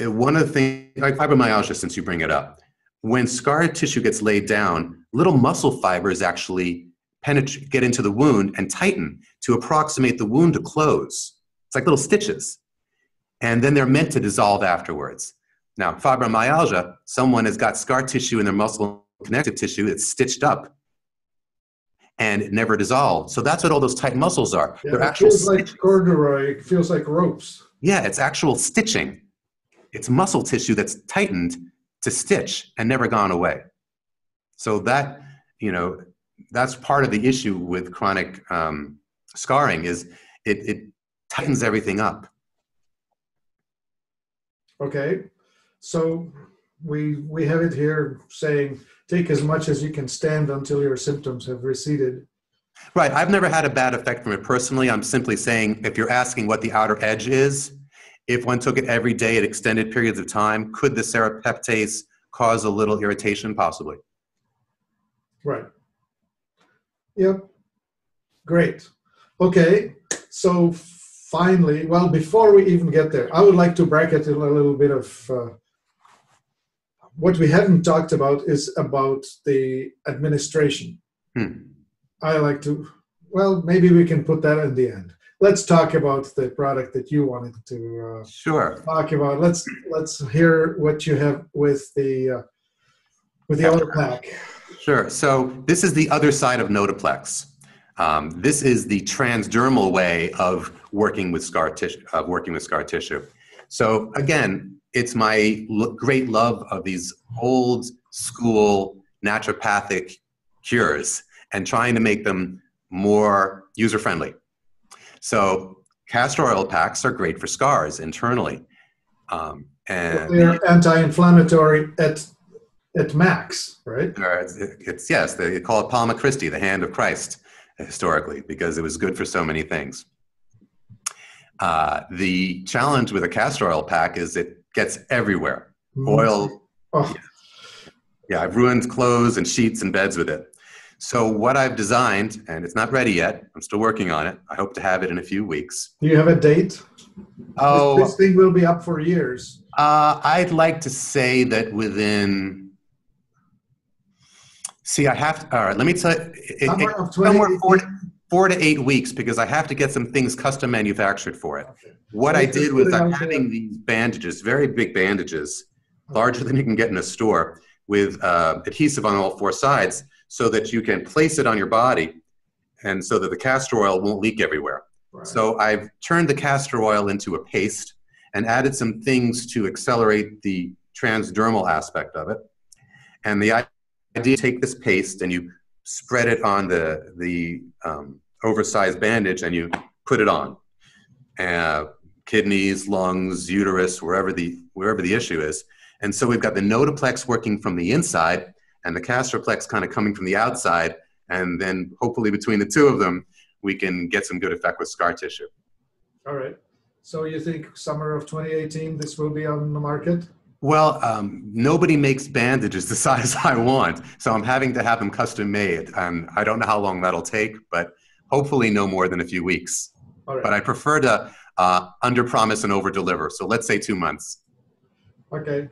one of the things, like fibromyalgia, since you bring it up, when scar tissue gets laid down, little muscle fibers actually penetrate, get into the wound and tighten to approximate the wound to close. It's like little stitches. And then they're meant to dissolve afterwards. Now, fibromyalgia, someone has got scar tissue in their muscle connective tissue that's stitched up and it never dissolved. So that's what all those tight muscles are. Yeah, They're it actual feels like corduroy, it feels like ropes. Yeah, it's actual stitching. It's muscle tissue that's tightened to stitch and never gone away. So that, you know, that's part of the issue with chronic um, scarring is it, it tightens everything up. Okay, so we we have it here saying take as much as you can stand until your symptoms have receded. Right. I've never had a bad effect from it personally. I'm simply saying if you're asking what the outer edge is, if one took it every day at extended periods of time, could the serrapeptase cause a little irritation possibly? Right. Yep. Great. Okay. So finally, well, before we even get there, I would like to bracket in a little bit of uh, what we haven't talked about is about the administration. Hmm. I like to, well, maybe we can put that in the end. Let's talk about the product that you wanted to uh, sure talk about. Let's let's hear what you have with the uh, with the other pack. Sure. So this is the other side of Notoplex. Um, this is the transdermal way of working with scar tissue. Of working with scar tissue. So again, it's my great love of these old school naturopathic cures and trying to make them more user friendly. So castor oil packs are great for scars internally. Um, and they're anti-inflammatory at at max, right? Or it's, it's yes, they call it Palma Christi, the hand of Christ, historically, because it was good for so many things. Uh, the challenge with a castor oil pack is it gets everywhere. Mm. Oil, Oh, yeah, I've ruined clothes and sheets and beds with it. So what I've designed, and it's not ready yet. I'm still working on it. I hope to have it in a few weeks. do you have a date? Oh, This, this thing will be up for years. Uh, I'd like to say that within. See, I have to. All right, let me tell you. It, it, Summer of somewhere 2018. four, four to eight weeks because I have to get some things custom manufactured for it. Okay. What I did was I'm having these bandages, very big bandages, larger than you can get in a store, with uh, adhesive on all four sides, so that you can place it on your body, and so that the castor oil won't leak everywhere. Right. So I've turned the castor oil into a paste and added some things to accelerate the transdermal aspect of it. And the idea take this paste and you spread it on the the um, oversized bandage and you put it on. Uh, kidneys, lungs, uterus, wherever the wherever the issue is. And so we've got the Notoplex working from the inside and the castroplex kind of coming from the outside. And then hopefully between the two of them, we can get some good effect with scar tissue. All right. So you think summer of 2018 this will be on the market? Well, um, nobody makes bandages the size I want, so I'm having to have them custom made. And I don't know how long that'll take, but hopefully no more than a few weeks. Right. But I prefer to uh, under promise and over deliver. So let's say two months. Okay.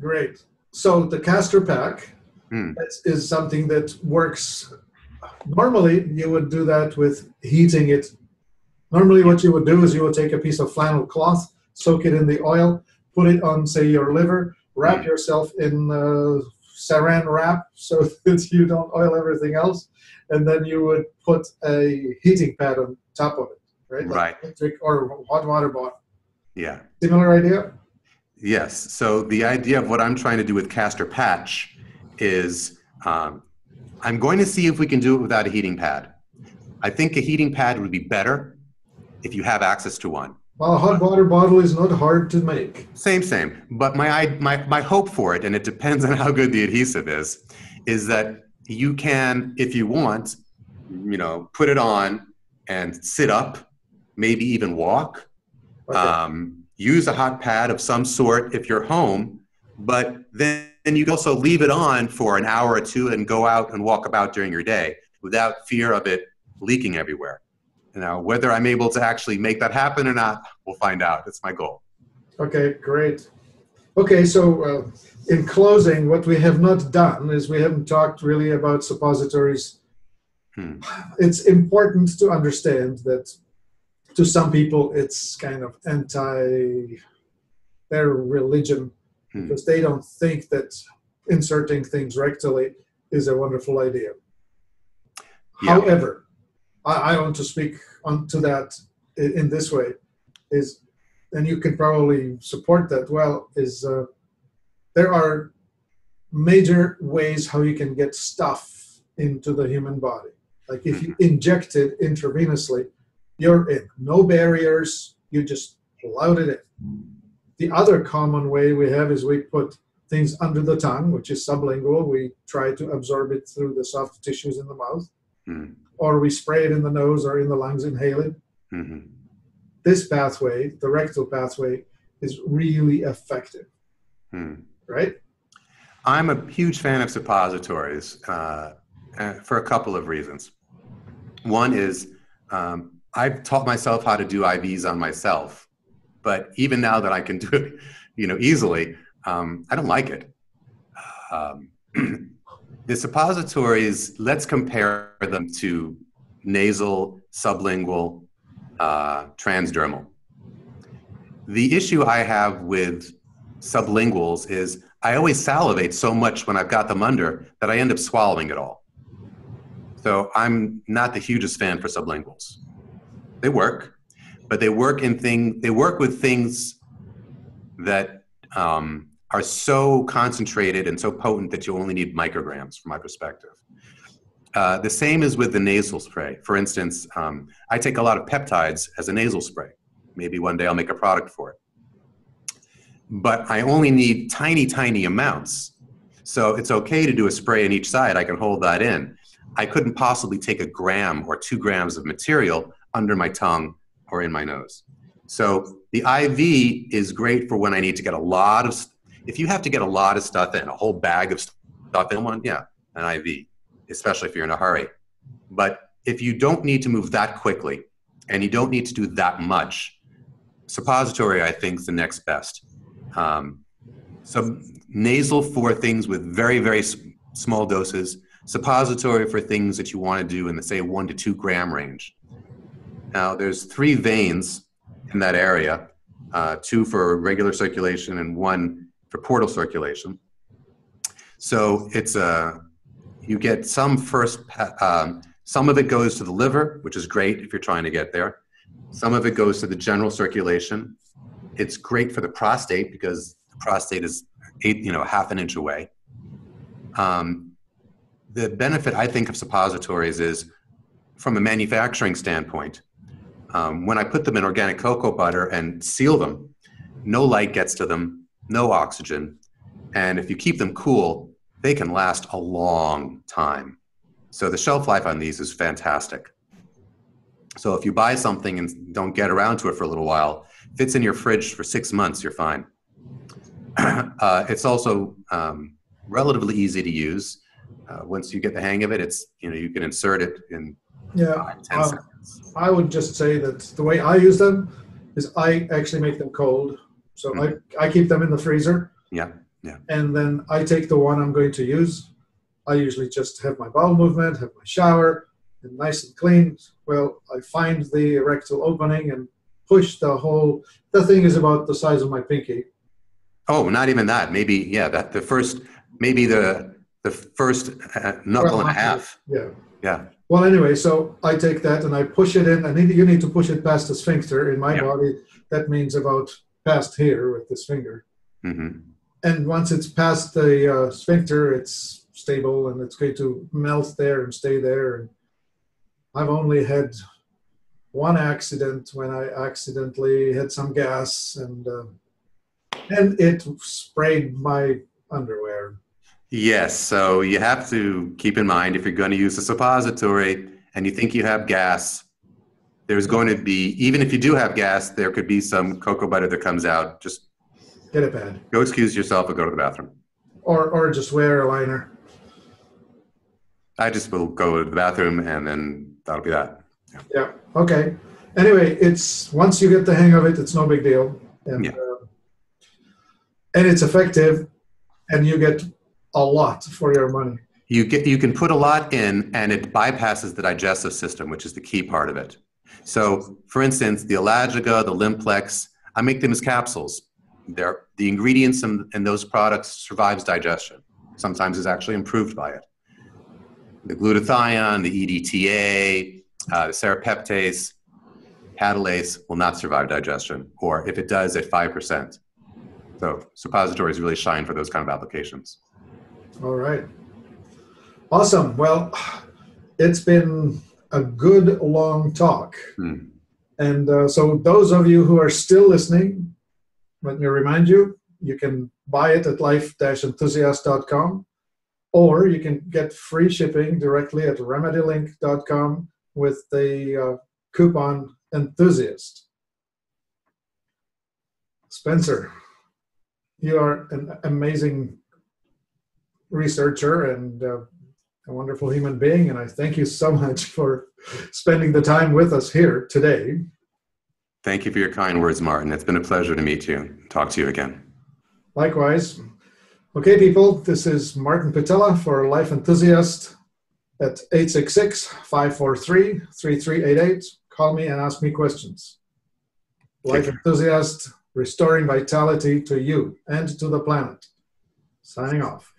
Great. So the castor pack Hmm. is, is something that works. Normally, you would do that with heating it. Normally, what you would do is you would take a piece of flannel cloth, soak it in the oil, put it on, say, your liver, wrap Hmm. yourself in uh, saran wrap so that you don't oil everything else, and then you would put a heating pad on top of it, right? Like Right. Electric or hot water bottle. Yeah. Similar idea. Yes. So the idea of what I'm trying to do with Castor Patch is um, I'm going to see if we can do it without a heating pad. I think a heating pad would be better if you have access to one. Well, a hot water bottle is not hard to make. Same, same. But my, my, my hope for it, and it depends on how good the adhesive is, is that you can, if you want, you know, put it on and sit up, maybe even walk. Okay. Um, use a hot pad of some sort if you're home, but then you can also leave it on for an hour or two and go out and walk about during your day without fear of it leaking everywhere. Now, whether I'm able to actually make that happen or not, we'll find out. That's my goal. Okay, great. Okay, so uh, in closing, what we have not done is we haven't talked really about suppositories. Hmm. It's important to understand that to some people it's kind of anti their religion Hmm. because they don't think that inserting things rectally is a wonderful idea. Yeah. However, I, I want to speak on to that in, in this way is and you can probably support that well is uh, there are major ways how you can get stuff into the human body. Like if you inject it intravenously you're in. No barriers you just load it in. The other common way we have is we put things under the tongue which is sublingual. We try to absorb it through the soft tissues in the mouth. Hmm. Or we spray it in the nose or in the lungs inhale it hmm this pathway, the rectal pathway, is really effective, Hmm. right? I'm a huge fan of suppositories uh, uh, for a couple of reasons. One is um, I've taught myself how to do IVs on myself, but even now that I can do it, you know, easily, um, I don't like it. Um, the suppositories, let's compare them to nasal, sublingual, uh, transdermal. The issue I have with sublinguals is I always salivate so much when I've got them under that I end up swallowing it all. So I'm not the hugest fan for sublinguals. They work, but they work in thing. They work with things that um, are so concentrated and so potent that you only need micrograms, from my perspective. Uh, the same is with the nasal spray. For instance, um, I take a lot of peptides as a nasal spray. Maybe one day I'll make a product for it. but I only need tiny, tiny amounts. So it's okay to do a spray on each side. I can hold that in. I couldn't possibly take a gram or two grams of material under my tongue or in my nose. So the IV is great for when I need to get a lot of, if you have to get a lot of stuff in, a whole bag of stuff in one, yeah, an IV, especially if you're in a hurry. But if you don't need to move that quickly and you don't need to do that much, suppository, I think, is the next best. Um, so nasal for things with very, very small doses, suppository for things that you want to do in the, say, one to two gram range. Now, there's three veins in that area, uh, two for regular circulation and one for portal circulation. So it's a, you get some first, um, some of it goes to the liver, which is great if you're trying to get there. Some of it goes to the general circulation. It's great for the prostate because the prostate is eight, you know, half an inch away. Um, the benefit I think of suppositories is from a manufacturing standpoint. Um, when I put them in organic cocoa butter and seal them, no light gets to them, no oxygen, and if you keep them cool, they can last a long time. So the shelf life on these is fantastic. So if you buy something and don't get around to it for a little while, if it's in your fridge for six months, you're fine. uh, it's also um, relatively easy to use. Uh, once you get the hang of it, it's you know you can insert it in yeah. Five, ten uh, seconds. I would just say that the way I use them is I actually make them cold. So mm-hmm. I, I keep them in the freezer. Yeah. Yeah. And then I take the one I'm going to use. I usually just have my bowel movement, have my shower, and nice and clean. Well, I find the rectal opening and push the whole. The thing is about the size of my pinky. Oh, not even that. Maybe yeah. That the first, maybe the the first uh, knuckle well, and a half. Yeah. Yeah. Well, anyway, so I take that and I push it in. I need you need to push it past the sphincter in my body. That means about past here with this finger. Mm-hmm. And once it's past the uh, sphincter, it's stable and it's going to melt there and stay there. And I've only had one accident when I accidentally had some gas and uh, and it sprayed my underwear. Yes, so you have to keep in mind if you're going to use a suppository and you think you have gas, there's going to be even if you do have gas, there could be some cocoa butter that comes out. Just get it bad. Go excuse yourself and go to the bathroom. Or or just wear a liner. I just will go to the bathroom and then that'll be that. Yeah. yeah. Okay. Anyway, it's once you get the hang of it, it's no big deal, and yeah. uh, and it's effective, and you get a lot for your money. You get you can put a lot in, and it bypasses the digestive system, which is the key part of it. So, for instance, the Ellagica, the Lymplex, I make them as capsules. They're, the ingredients in, in those products survives digestion. Sometimes is actually improved by it. The glutathione, the EDTA, uh, the serrapeptase, catalase will not survive digestion, or if it does, at 5%. So suppositories really shine for those kind of applications. All right. Awesome. Well, it's been a good long talk. Hmm. And uh, so, those of you who are still listening, let me remind you you can buy it at life enthusiast.com or you can get free shipping directly at remedylink.com with the uh, coupon enthusiast. Spencer, you are an amazing researcher and uh, a wonderful human being, and I thank you so much for spending the time with us here today. Thank you for your kind words, Martin. It's been a pleasure to meet you. Talk to you again. Likewise. Okay, people, this is Martin Pytela for Life Enthusiast at 866 543 3388. Call me and ask me questions. Life Enthusiast, restoring vitality to you and to the planet. Signing off.